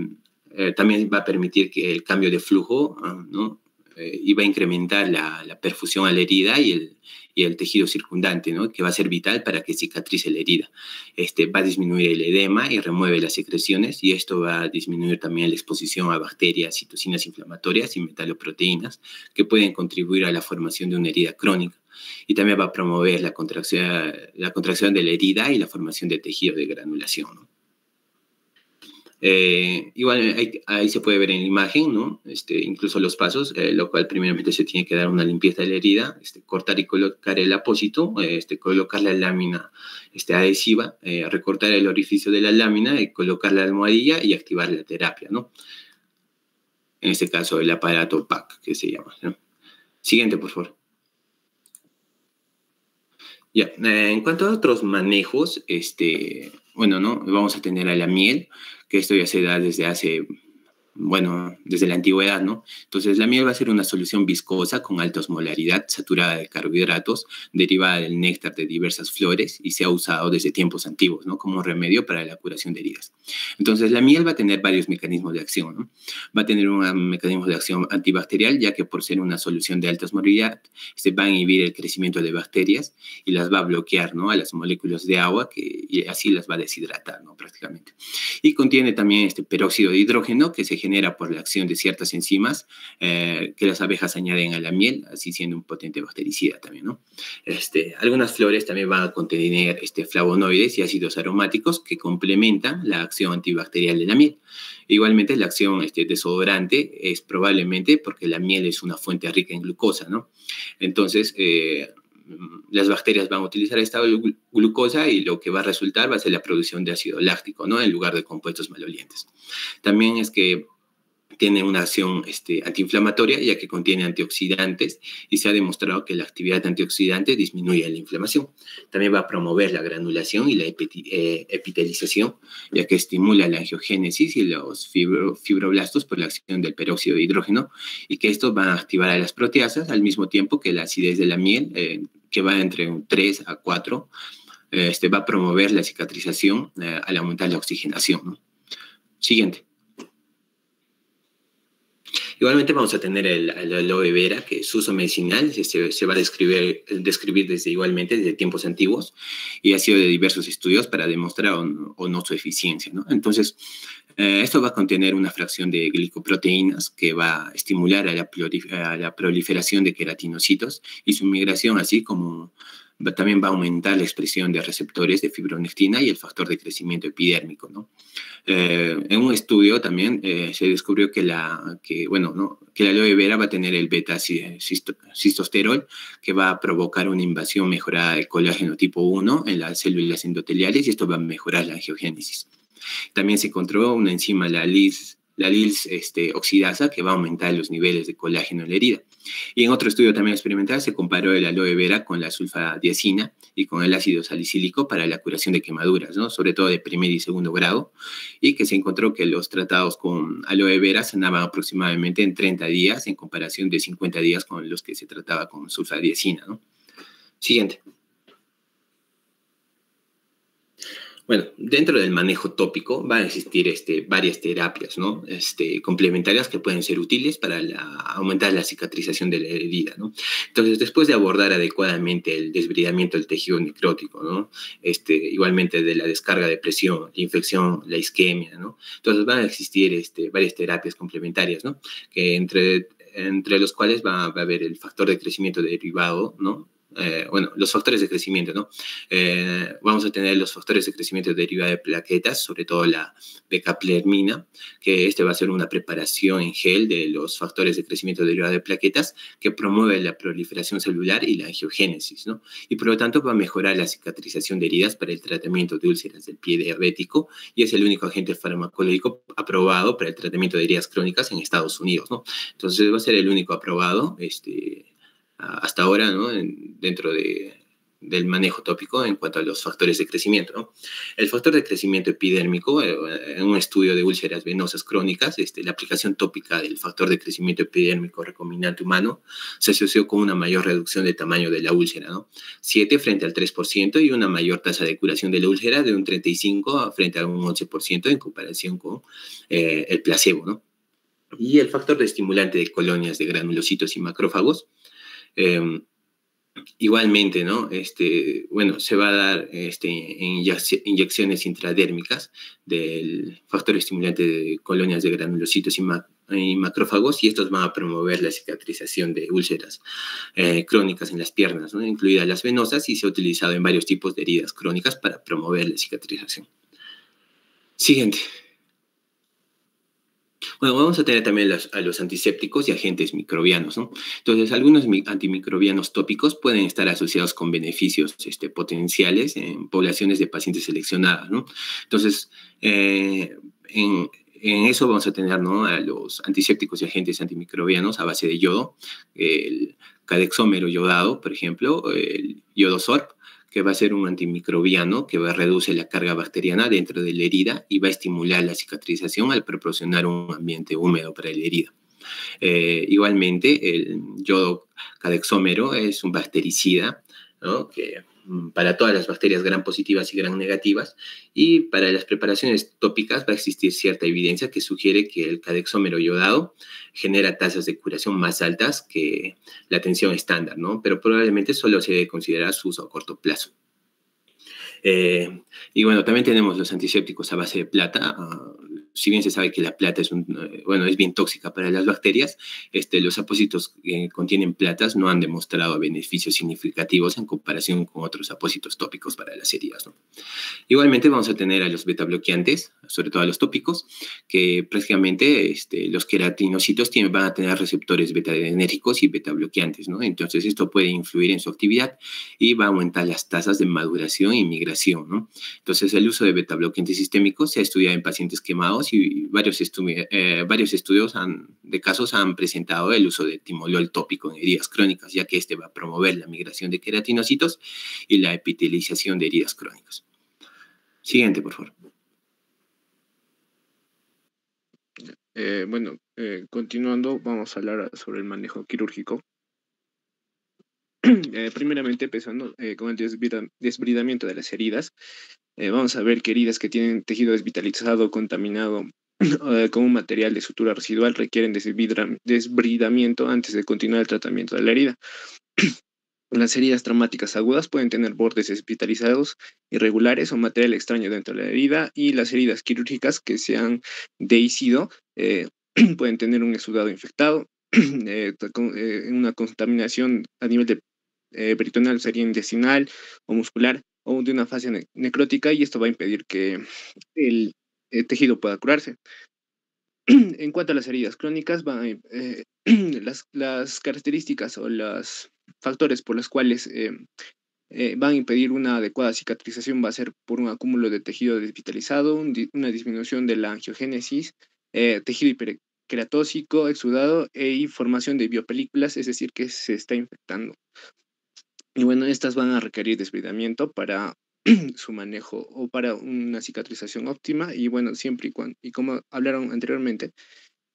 eh, también va a permitir que el cambio de flujo, ah, ¿no? Eh, va a incrementar la, perfusión a la herida y el, tejido circundante, que va a ser vital para que cicatrice la herida. Este, va a disminuir el edema y remueve las secreciones y esto va a disminuir también la exposición a bacterias, citocinas inflamatorias y metaloproteínas que pueden contribuir a la formación de una herida crónica. Y también va a promover la contracción, la contracción de la herida y la formación de tejido de granulación. Eh, igual ahí, se puede ver en la imagen, ¿no? Este, incluso los pasos, eh, lo cual primeramente se tiene que dar una limpieza de la herida, este, cortar y colocar el apósito, este, colocar la lámina este, adhesiva, eh, recortar el orificio de la lámina, y colocar la almohadilla y activar la terapia, ¿no? En este caso el aparato PAC, que se llama. ¿no? Siguiente, por favor. Ya, en cuanto a otros manejos, este, bueno, ¿no? Vamos a tener a la miel, que esto ya se da desde hace bueno, desde la antigüedad, ¿no? Entonces, la miel va a ser una solución viscosa con alta osmolaridad, saturada de carbohidratos, derivada del néctar de diversas flores y se ha usado desde tiempos antiguos, ¿no? Como remedio para la curación de heridas. Entonces, la miel va a tener varios mecanismos de acción, ¿no? Va a tener un mecanismo de acción antibacterial, ya que por ser una solución de alta osmolaridad, se va a inhibir el crecimiento de bacterias y las va a bloquear, ¿no? A las moléculas de agua que y así las va a deshidratar, ¿no? Prácticamente. Y contiene también este peróxido de hidrógeno que se genera genera por la acción de ciertas enzimas eh, que las abejas añaden a la miel, así siendo un potente bactericida también. Este, algunas flores también van a contener este, flavonoides y ácidos aromáticos que complementan la acción antibacterial de la miel. Igualmente, la acción este, desodorante es probablemente porque la miel es una fuente rica en glucosa, ¿no? Entonces, eh, las bacterias van a utilizar esta glucosa y lo que va a resultar va a ser la producción de ácido láctico, ¿no? En lugar de compuestos malolientes. También es que tiene una acción este, antiinflamatoria ya que contiene antioxidantes y se ha demostrado que la actividad antioxidante disminuye la inflamación. También va a promover la granulación y la eh, epitelización ya que estimula la angiogénesis y los fibroblastos por la acción del peróxido de hidrógeno y que esto va a activar a las proteasas al mismo tiempo que la acidez de la miel eh, que va entre un 3 a 4 este, va a promover la cicatrización eh, al aumentar la oxigenación. Siguiente. Igualmente vamos a tener el, aloe vera, que su uso medicinal se, se va a describir, describir, desde igualmente desde tiempos antiguos y ha sido de diversos estudios para demostrar o no, su eficiencia. ¿no? Entonces, eh, esto va a contener una fracción de glicoproteínas que va a estimular a la, a la proliferación de queratinocitos y su migración, así como también va a aumentar la expresión de receptores de fibronectina y el factor de crecimiento epidérmico. ¿no? Eh, en un estudio también eh, se descubrió que la, que, bueno, ¿no? que la aloe vera va a tener el beta-cistosterol que va a provocar una invasión mejorada del colágeno tipo 1 en las células endoteliales y esto va a mejorar la angiogénesis. También se encontró una enzima, la LIS la LILS este, oxidasa, que va a aumentar los niveles de colágeno en la herida. Y en otro estudio también experimental se comparó el aloe vera con la sulfadiacina y con el ácido salicílico para la curación de quemaduras, ¿no? sobre todo de primer y segundo grado, y que se encontró que los tratados con aloe vera sanaban aproximadamente en 30 días en comparación de 50 días con los que se trataba con sulfadiacina. ¿no? Siguiente. Bueno, dentro del manejo tópico van a existir este, varias terapias ¿no? este, complementarias que pueden ser útiles para aumentar la cicatrización de la herida. ¿no? Entonces, después de abordar adecuadamente el desbridamiento del tejido necrótico, ¿no? este, igualmente de la descarga de presión, la infección, la isquemia, ¿no? entonces van a existir este, varias terapias complementarias ¿no? que entre, entre los cuales va, va a haber el factor de crecimiento derivado, ¿no? Eh, bueno, los factores de crecimiento, ¿no? Eh, vamos a tener los factores de crecimiento derivados de plaquetas, sobre todo la becaplermina, que este va a ser una preparación en gel de los factores de crecimiento derivados de plaquetas que promueve la proliferación celular y la angiogénesis, ¿no? Y por lo tanto va a mejorar la cicatrización de heridas para el tratamiento de úlceras del pie diabético y es el único agente farmacológico aprobado para el tratamiento de heridas crónicas en Estados Unidos, ¿no? Entonces va a ser el único aprobado, este, hasta ahora, ¿no? dentro de, del manejo tópico en cuanto a los factores de crecimiento. El factor de crecimiento epidérmico, eh, en un estudio de úlceras venosas crónicas, este, la aplicación tópica del factor de crecimiento epidérmico recombinante humano se asoció con una mayor reducción del tamaño de la úlcera, ¿no? 7 frente al 3% y una mayor tasa de curación de la úlcera de un 35 frente a un 11% en comparación con eh, el placebo. ¿no? Y el factor de estimulante de colonias de granulocitos y macrófagos, Em, igualmente, ¿no? Este, bueno, se va a dar este, inyecciones intradérmicas del factor estimulante de colonias de granulocitos y, macrófagos y estos van a promover la cicatrización de úlceras eh, crónicas en las piernas, ¿no? incluidas las venosas y se ha utilizado en varios tipos de heridas crónicas para promover la cicatrización. Siguiente. Bueno, vamos a tener también a los antisépticos y agentes microbianos, ¿no? Entonces, algunos antimicrobianos tópicos pueden estar asociados con beneficios este, potenciales en poblaciones de pacientes seleccionadas, ¿no? Entonces, eh, en, eso vamos a tener, ¿no? A los antisépticos y agentes antimicrobianos a base de yodo, el cadexómero yodado, por ejemplo, el yodosorb, que va a ser un antimicrobiano que va a reducir la carga bacteriana dentro de la herida y va a estimular la cicatrización al proporcionar un ambiente húmedo para la herida. Eh, igualmente, el yodo cadexómero es un bactericida ¿no? que para todas las bacterias gram positivas y gram negativas y para las preparaciones tópicas va a existir cierta evidencia que sugiere que el cadexómero yodado genera tasas de curación más altas que la tensión estándar, ¿no? Pero probablemente solo se debe considerar su uso a corto plazo. Eh, y bueno, también tenemos los antisépticos a base de plata. Ah, si bien se sabe que la plata es, un, eh, bueno, es bien tóxica para las bacterias, este, los apósitos que contienen platas no han demostrado beneficios significativos en comparación con otros apósitos tópicos para las heridas. Igualmente vamos a tener a los beta-bloqueantes, sobre todo a los tópicos, que prácticamente este, los queratinocitos tienen, van a tener receptores beta-enérgicos y beta-bloqueantes. ¿no? Entonces esto puede influir en su actividad y va a aumentar las tasas de maduración y migración. ¿no? Entonces el uso de beta-bloqueantes sistémicos se ha estudiado en pacientes quemados y varios, eh, estudios de casos han presentado el uso de timolol tópico en heridas crónicas, ya que este va a promover la migración de queratinocitos y la epitelización de heridas crónicas. Siguiente, por favor. Eh, bueno, eh, continuando, vamos a hablar sobre el manejo quirúrgico. primeramente, empezando con el desbridamiento de las heridas. Eh, vamos a ver que heridas que tienen tejido desvitalizado, contaminado eh, con un material de sutura residual requieren desbridamiento antes de continuar el tratamiento de la herida. Las heridas traumáticas agudas pueden tener bordes desvitalizados irregulares o material extraño dentro de la herida y las heridas quirúrgicas que se han deicido eh, pueden tener un exudado infectado, una contaminación a nivel de peritoneal sería intestinal o muscular o de una fase necrótica y esto va a impedir que el, tejido pueda curarse. en cuanto a las heridas crónicas, eh, las, características o los factores por los cuales eh, eh, van a impedir una adecuada cicatrización va a ser por un acúmulo de tejido desvitalizado, una disminución de la angiogénesis, tejido hiperqueratóxico, exudado e formación de biopelículas, es decir, que se está infectando. Y bueno, estas van a requerir desbridamiento para su manejo o para una cicatrización óptima. Y bueno, siempre y cuando, y como hablaron anteriormente,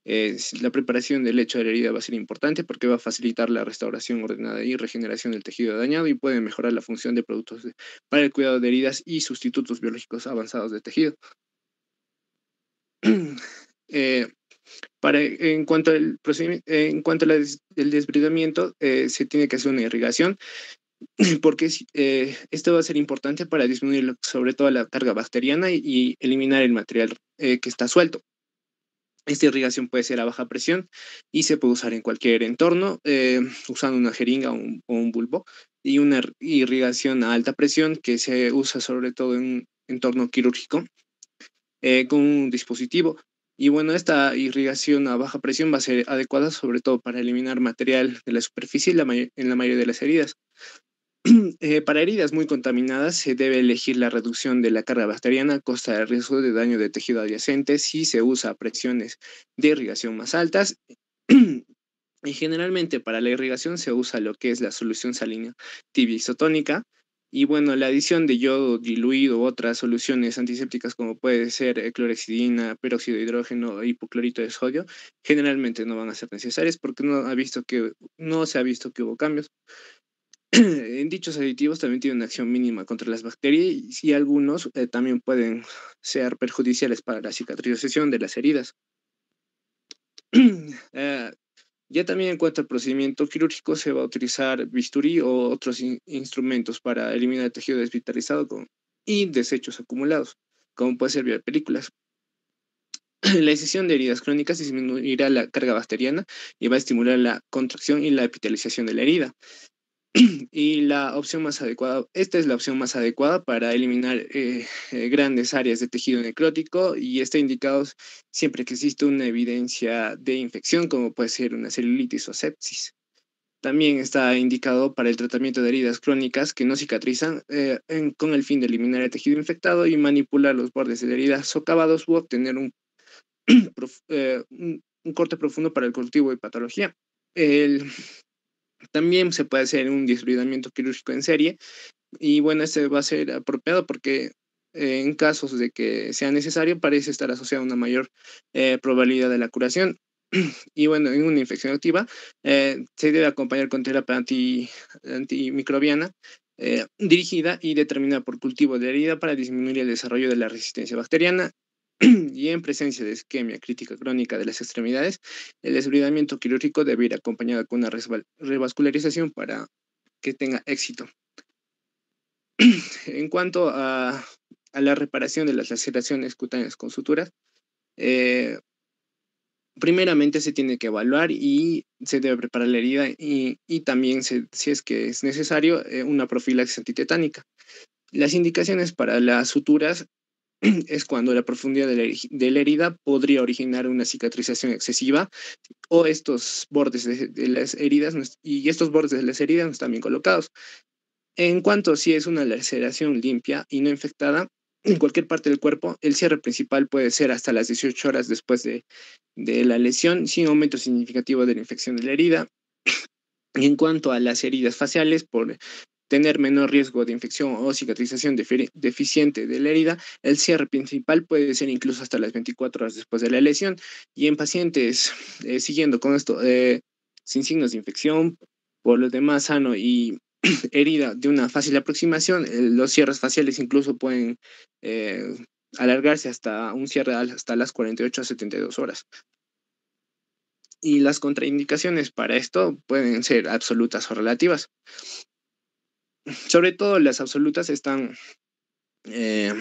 la preparación del lecho de la herida va a ser importante porque va a facilitar la restauración ordenada y regeneración del tejido dañado y puede mejorar la función de productos para el cuidado de heridas y sustitutos biológicos avanzados de tejido. Eh, para, en cuanto al en cuanto al desbridamiento, eh, se tiene que hacer una irrigación porque eh, esto va a ser importante para disminuir sobre todo la carga bacteriana y, eliminar el material eh, que está suelto. Esta irrigación puede ser a baja presión y se puede usar en cualquier entorno, eh, usando una jeringa o un, o un, bulbo, y una irrigación a alta presión que se usa sobre todo en un entorno quirúrgico eh, con un dispositivo. Y bueno, esta irrigación a baja presión va a ser adecuada sobre todo para eliminar material de la superficie en la, mayoría de las heridas. Eh, para heridas muy contaminadas se debe elegir la reducción de la carga bacteriana a costa del riesgo de daño de tejido adyacente si se usa presiones de irrigación más altas. y generalmente para la irrigación se usa lo que es la solución salina tibia isotónica, y bueno, la adición de yodo diluido u otras soluciones antisépticas como puede ser eh, clorexidina, peróxido de hidrógeno, e hipoclorito de sodio, generalmente no van a ser necesarias porque no, ha visto que, no se ha visto que hubo cambios. en dichos aditivos también tienen una acción mínima contra las bacterias y algunos eh, también pueden ser perjudiciales para la cicatrización de las heridas. Eh, ya también en cuanto al procedimiento quirúrgico, se va a utilizar bisturí o otros instrumentos para eliminar el tejido desvitalizado con, y desechos acumulados, como puede ser películas. La incisión de heridas crónicas disminuirá la carga bacteriana y va a estimular la contracción y la epitelización de la herida. y la opción más adecuada, esta es la opción más adecuada para eliminar eh, eh, grandes áreas de tejido necrótico y está indicado siempre que existe una evidencia de infección, como puede ser una celulitis o sepsis. También está indicado para el tratamiento de heridas crónicas que no cicatrizan eh, con el fin de eliminar el tejido infectado y manipular los bordes de la herida socavados u obtener un, un corte profundo para el cultivo de patología. El, también se puede hacer un desbridamiento quirúrgico en serie y bueno, este va a ser apropiado porque eh, en casos de que sea necesario parece estar asociado a una mayor eh, probabilidad de la curación. Y bueno, en una infección activa eh, se debe acompañar con terapia anti, antimicrobiana dirigida y determinada por cultivo de herida para disminuir el desarrollo de la resistencia bacteriana y en presencia de isquemia crítica crónica de las extremidades, el desbridamiento quirúrgico debe ir acompañado con una revascularización para que tenga éxito. en cuanto a, la reparación de las laceraciones cutáneas con suturas, eh, primeramente se tiene que evaluar y se debe preparar la herida y, también, si es que es necesario, eh, una profilaxis antitetánica. Las indicaciones para las suturas es cuando la profundidad de la, herida podría originar una cicatrización excesiva o estos bordes de, las heridas y estos bordes de las heridas no están bien colocados. En cuanto si es una laceración limpia y no infectada, en cualquier parte del cuerpo, el cierre principal puede ser hasta las 18 horas después de, de la lesión, sin aumento significativo de la infección de la herida. Y en cuanto a las heridas faciales, por tener menor riesgo de infección o cicatrización deficiente de la herida, el cierre principal puede ser incluso hasta las 24 horas después de la lesión. Y en pacientes, eh, siguiendo con esto, eh, sin signos de infección, por lo demás sano y herida de una fácil aproximación, eh, los cierres faciales incluso pueden alargarse hasta un cierre hasta las 48 a 72 horas. Y las contraindicaciones para esto pueden ser absolutas o relativas sobre todo las absolutas están eh,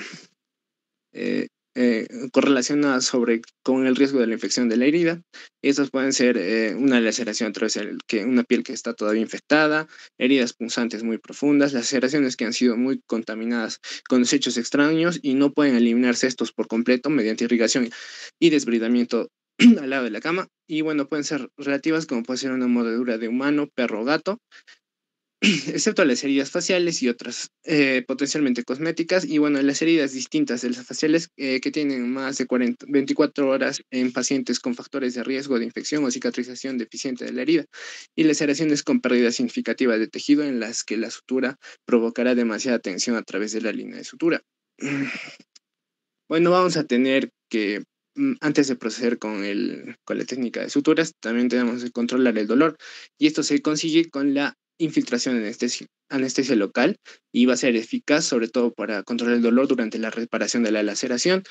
eh, eh, correlacionadas sobre, con el riesgo de la infección de la herida. Estas pueden ser una laceración a través de una piel que está todavía infectada, heridas punzantes muy profundas, laceraciones que han sido muy contaminadas con desechos extraños y no pueden eliminarse estos por completo mediante irrigación y desbridamiento al lado de la cama. Y bueno, pueden ser relativas como puede ser una mordedura de humano, perro gato, excepto las heridas faciales y otras eh, potencialmente cosméticas. Y bueno, las heridas distintas de las faciales eh, que tienen más de 40, 24 horas en pacientes con factores de riesgo de infección o cicatrización deficiente de la herida. Y laceraciones con pérdida significativa de tejido en las que la sutura provocará demasiada tensión a través de la línea de sutura. Bueno, vamos a tener que mm, antes de proceder con, el, con la técnica de suturas, también tenemos que controlar el dolor y esto se consigue con la infiltración de anestesia, anestesia local y va a ser eficaz sobre todo para controlar el dolor durante la reparación de la laceración.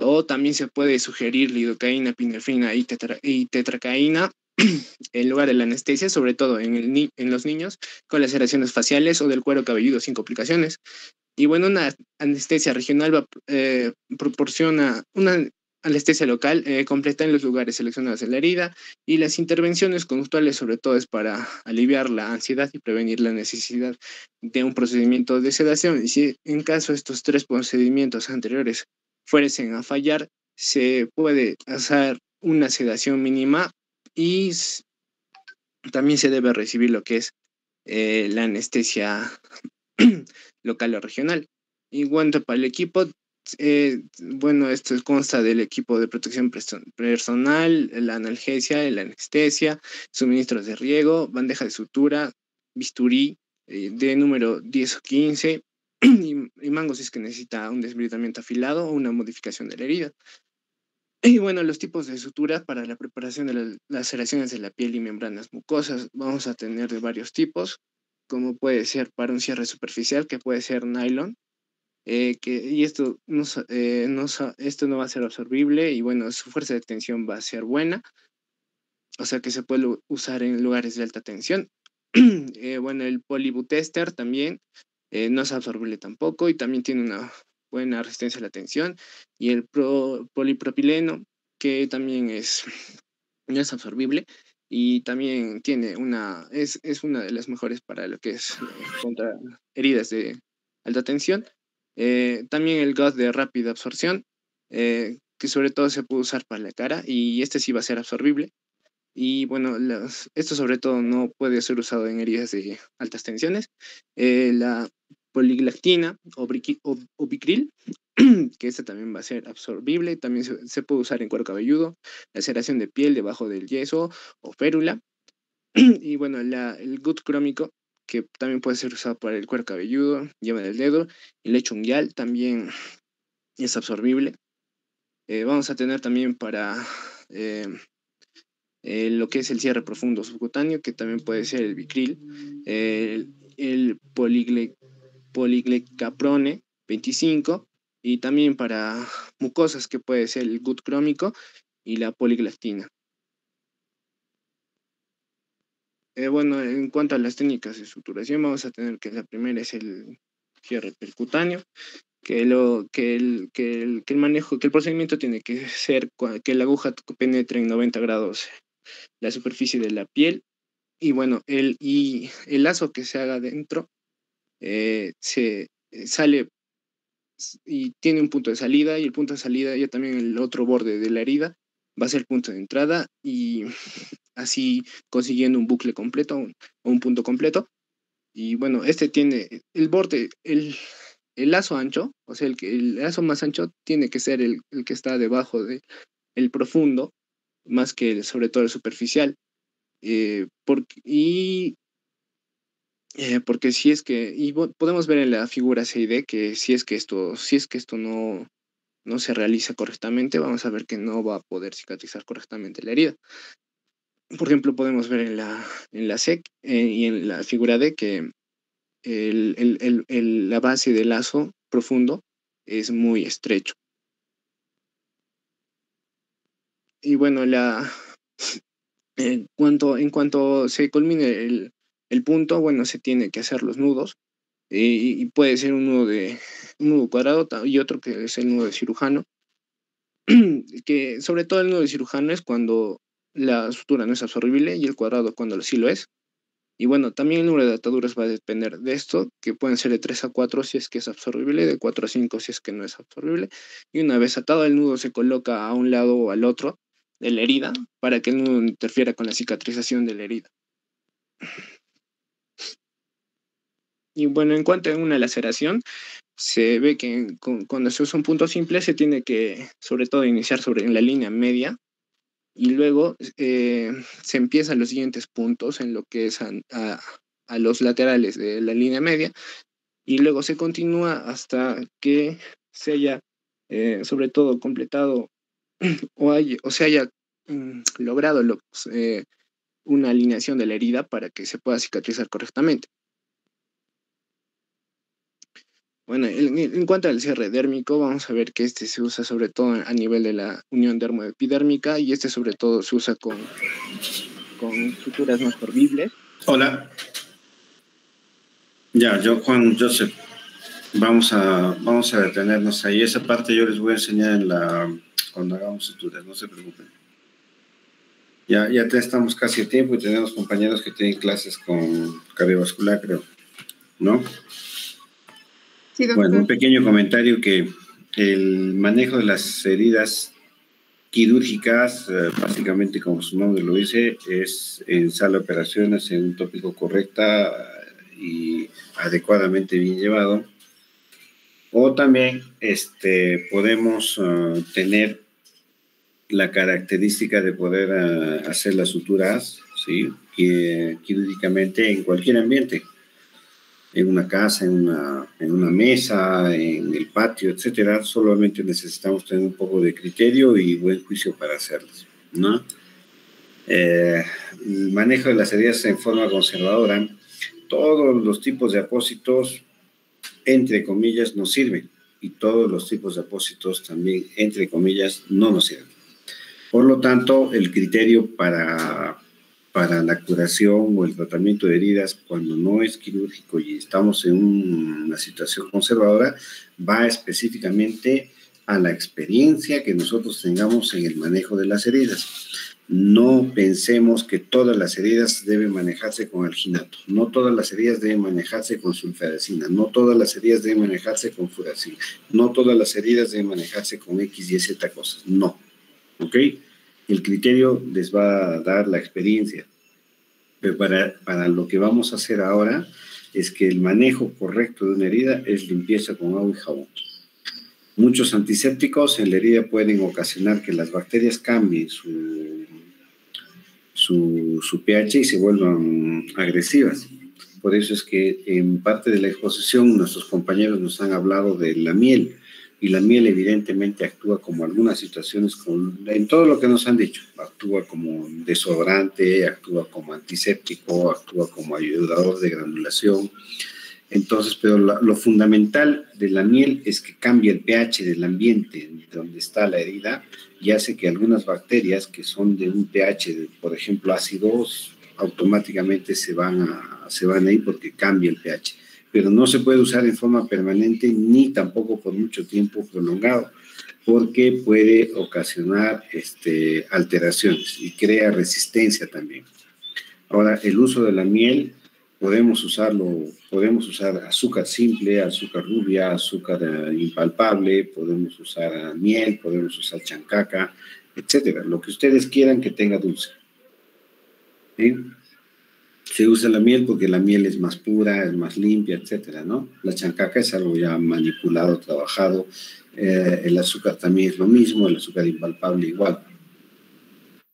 O también se puede sugerir lidocaína, pinefrina y, y tetracaína en lugar de la anestesia, sobre todo en, los niños con laceraciones faciales o del cuero cabelludo sin complicaciones. Y bueno, una anestesia regional eh, proporciona una anestesia local eh, completa en los lugares seleccionados de la herida y las intervenciones conductuales sobre todo es para aliviar la ansiedad y prevenir la necesidad de un procedimiento de sedación. Y si en caso estos tres procedimientos anteriores fuesen a fallar, se puede hacer una sedación mínima y también se debe recibir lo que es eh, la anestesia local o regional. Y cuanto para el equipo, eh, bueno, esto consta del equipo de protección personal, la analgesia, la anestesia, suministros de riego, bandeja de sutura, bisturí eh, de número 10 o 15 y, y mango si es que necesita un desbridamiento afilado o una modificación de la herida. Y bueno, los tipos de sutura para la preparación de las laceraciones de la piel y membranas mucosas vamos a tener de varios tipos, como puede ser para un cierre superficial, que puede ser nylon, eh, que, y esto no, eh, no, esto no va a ser absorbible y bueno, su fuerza de tensión va a ser buena, o sea que se puede usar en lugares de alta tensión. eh, bueno, el polibutester también eh, no es absorbible tampoco y también tiene una buena resistencia a la tensión, y el polipropileno, que también es, no es absorbible y también tiene una, es, es una de las mejores para lo que es eh, contra heridas de alta tensión. Eh, también el gas de rápida absorción, eh, que sobre todo se puede usar para la cara y este sí va a ser absorbible. Y bueno, esto sobre todo no puede ser usado en heridas de altas tensiones. la poliglactina o, o, bicril, que esta también va a ser absorbible, también se, puede usar en cuero cabelludo, laceración de piel debajo del yeso o férula. y bueno, la, el gut crómico, que también puede ser usado para el cuero cabelludo, lleva del dedo, y lecho unguial también es absorbible. Eh, vamos a tener también para eh, eh, lo que es el cierre profundo subcutáneo, que también puede ser el bicril, el, el poliglecaprone 25 y también para mucosas que puede ser el gut crómico y la poliglactina. Eh, bueno, en cuanto a las técnicas de suturación, vamos a tener que la primera es el cierre percutáneo, que, lo, que, el, que, el, que manejo, que el procedimiento tiene que ser que la aguja penetre en 90 grados la superficie de la piel y bueno, el, y el lazo que se haga dentro eh, se eh, sale y tiene un punto de salida y el punto de salida ya también el otro borde de la herida va a ser el punto de entrada y así consiguiendo un bucle completo o un punto completo. Y bueno, este tiene el borde, el, el lazo ancho, o sea, el, el lazo más ancho tiene que ser el, el que está debajo del el profundo, más que sobre todo el superficial. Eh, y eh, porque si es que, y podemos ver en la figura CID que si es que esto, si es que esto no, no se realiza correctamente, vamos a ver que no va a poder cicatrizar correctamente la herida. Por ejemplo, podemos ver en la, en la SEC eh, y en la figura D que el, el, el, la base del lazo profundo es muy estrecho. Y bueno, la, en, cuanto, en cuanto se culmine el, punto, bueno, se tiene que hacer los nudos eh, y, puede ser un nudo de un nudo cuadrado y otro que es el nudo de cirujano. que sobre todo el nudo de cirujano es cuando la sutura no es absorbible y el cuadrado cuando sí lo es. Y bueno, también el número de ataduras va a depender de esto, que pueden ser de 3 a 4 si es que es absorbible, de 4 a 5 si es que no es absorbible. Y una vez atado el nudo se coloca a un lado o al otro de la herida para que el nudo interfiera con la cicatrización de la herida. Y bueno, en cuanto a una laceración, se ve que cuando se usa un punto simple se tiene que, sobre todo, iniciar sobre, en la línea media y luego eh, se empiezan los siguientes puntos en lo que es a, los laterales de la línea media y luego se continúa hasta que se haya, eh, sobre todo, completado o, o se haya mm, logrado eh, una alineación de la herida para que se pueda cicatrizar correctamente. Bueno, en, cuanto al cierre dérmico, vamos a ver que este se usa sobre todo a nivel de la unión dermoepidérmica y este sobre todo se usa con, suturas más forbibles. Hola. Ya, yo, Juan Joseph, vamos a, vamos a detenernos ahí. Esa parte yo les voy a enseñar en la, cuando hagamos suturas, no se preocupen. Ya, ya estamos casi a tiempo y tenemos compañeros que tienen clases con cardiovascular, creo, ¿no? Sí. Bueno, un pequeño comentario que el manejo de las heridas quirúrgicas, eh, básicamente como su nombre lo dice, es en sala de operaciones en un tópico correcta y adecuadamente bien llevado. O también este, podemos eh, tener la característica de poder eh, hacer las suturas ¿sí? Qui- quirúrgicamente en cualquier ambiente, en una casa, en una, mesa, en el patio, etcétera. Solamente necesitamos tener un poco de criterio y buen juicio para hacerlas, ¿no? Eh, manejo de las heridas en forma conservadora, todos los tipos de apósitos, entre comillas, nos sirven y todos los tipos de apósitos también, entre comillas, no nos sirven. Por lo tanto, el criterio para, para la curación o el tratamiento de heridas cuando no es quirúrgico y estamos en un- una situación conservadora va específicamente a la experiencia que nosotros tengamos en el manejo de las heridas. No pensemos que todas las heridas deben manejarse con alginato, no todas las heridas deben manejarse con sulfadacina, no todas las heridas deben manejarse con furacil, no todas las heridas deben manejarse con X, Y, Z cosas, no. ¿Ok? El criterio les va a dar la experiencia. Pero para, para lo que vamos a hacer ahora es que el manejo correcto de una herida es limpieza con agua y jabón. Muchos antisépticos en la herida pueden ocasionar que las bacterias cambien su, su, su pH y se vuelvan agresivas. Por eso es que en parte de la exposición nuestros compañeros nos han hablado de la miel y la miel evidentemente actúa como algunas situaciones, con, en todo lo que nos han dicho, actúa como desodorante, actúa como antiséptico, actúa como ayudador de granulación. Entonces, pero lo, fundamental de la miel es que cambia el pH del ambiente donde está la herida y hace que algunas bacterias que son de un pH, por ejemplo, ácidos, automáticamente se van, a, se van ahí porque cambia el pH pero no se puede usar en forma permanente ni tampoco por mucho tiempo prolongado, porque puede ocasionar este, alteraciones y crea resistencia también. Ahora, el uso de la miel, podemos usarlo, podemos usar azúcar simple, azúcar rubia, azúcar eh, impalpable, podemos usar eh, miel, podemos usar chancaca, etcétera, lo que ustedes quieran que tenga dulce. ¿Sí? Se usa la miel porque la miel es más pura, es más limpia, etcétera, ¿no? La chancaca es algo ya manipulado, trabajado. Eh, el azúcar también es lo mismo, el azúcar impalpable igual.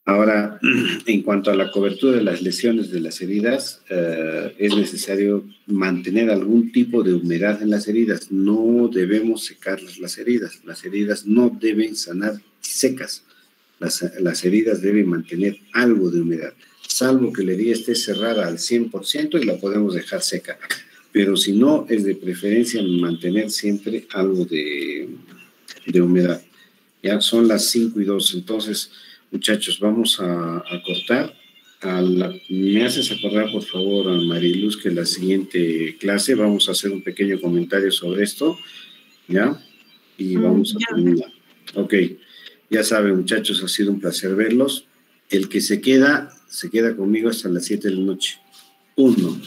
Ahora, en cuanto a la cobertura de las lesiones de las heridas, eh, es necesario mantener algún tipo de humedad en las heridas. No debemos secar las heridas. Las heridas no deben sanar secas. Las, las heridas deben mantener algo de humedad salvo que la herida esté cerrada al 100% y la podemos dejar seca. Pero si no, es de preferencia mantener siempre algo de, de humedad. Ya son las 5 y 2, entonces, muchachos, vamos a, a cortar. A la, me haces acordar, por favor, a Mariluz, que la siguiente clase vamos a hacer un pequeño comentario sobre esto, ¿ya? Y vamos a terminar. Ok, ya saben, muchachos, ha sido un placer verlos. El que se queda, se queda conmigo hasta las 7 de la noche. Uno.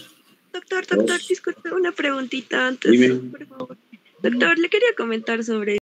Doctor, doctor, Dos. disculpe una preguntita antes, Dime. por favor. Doctor, le quería comentar sobre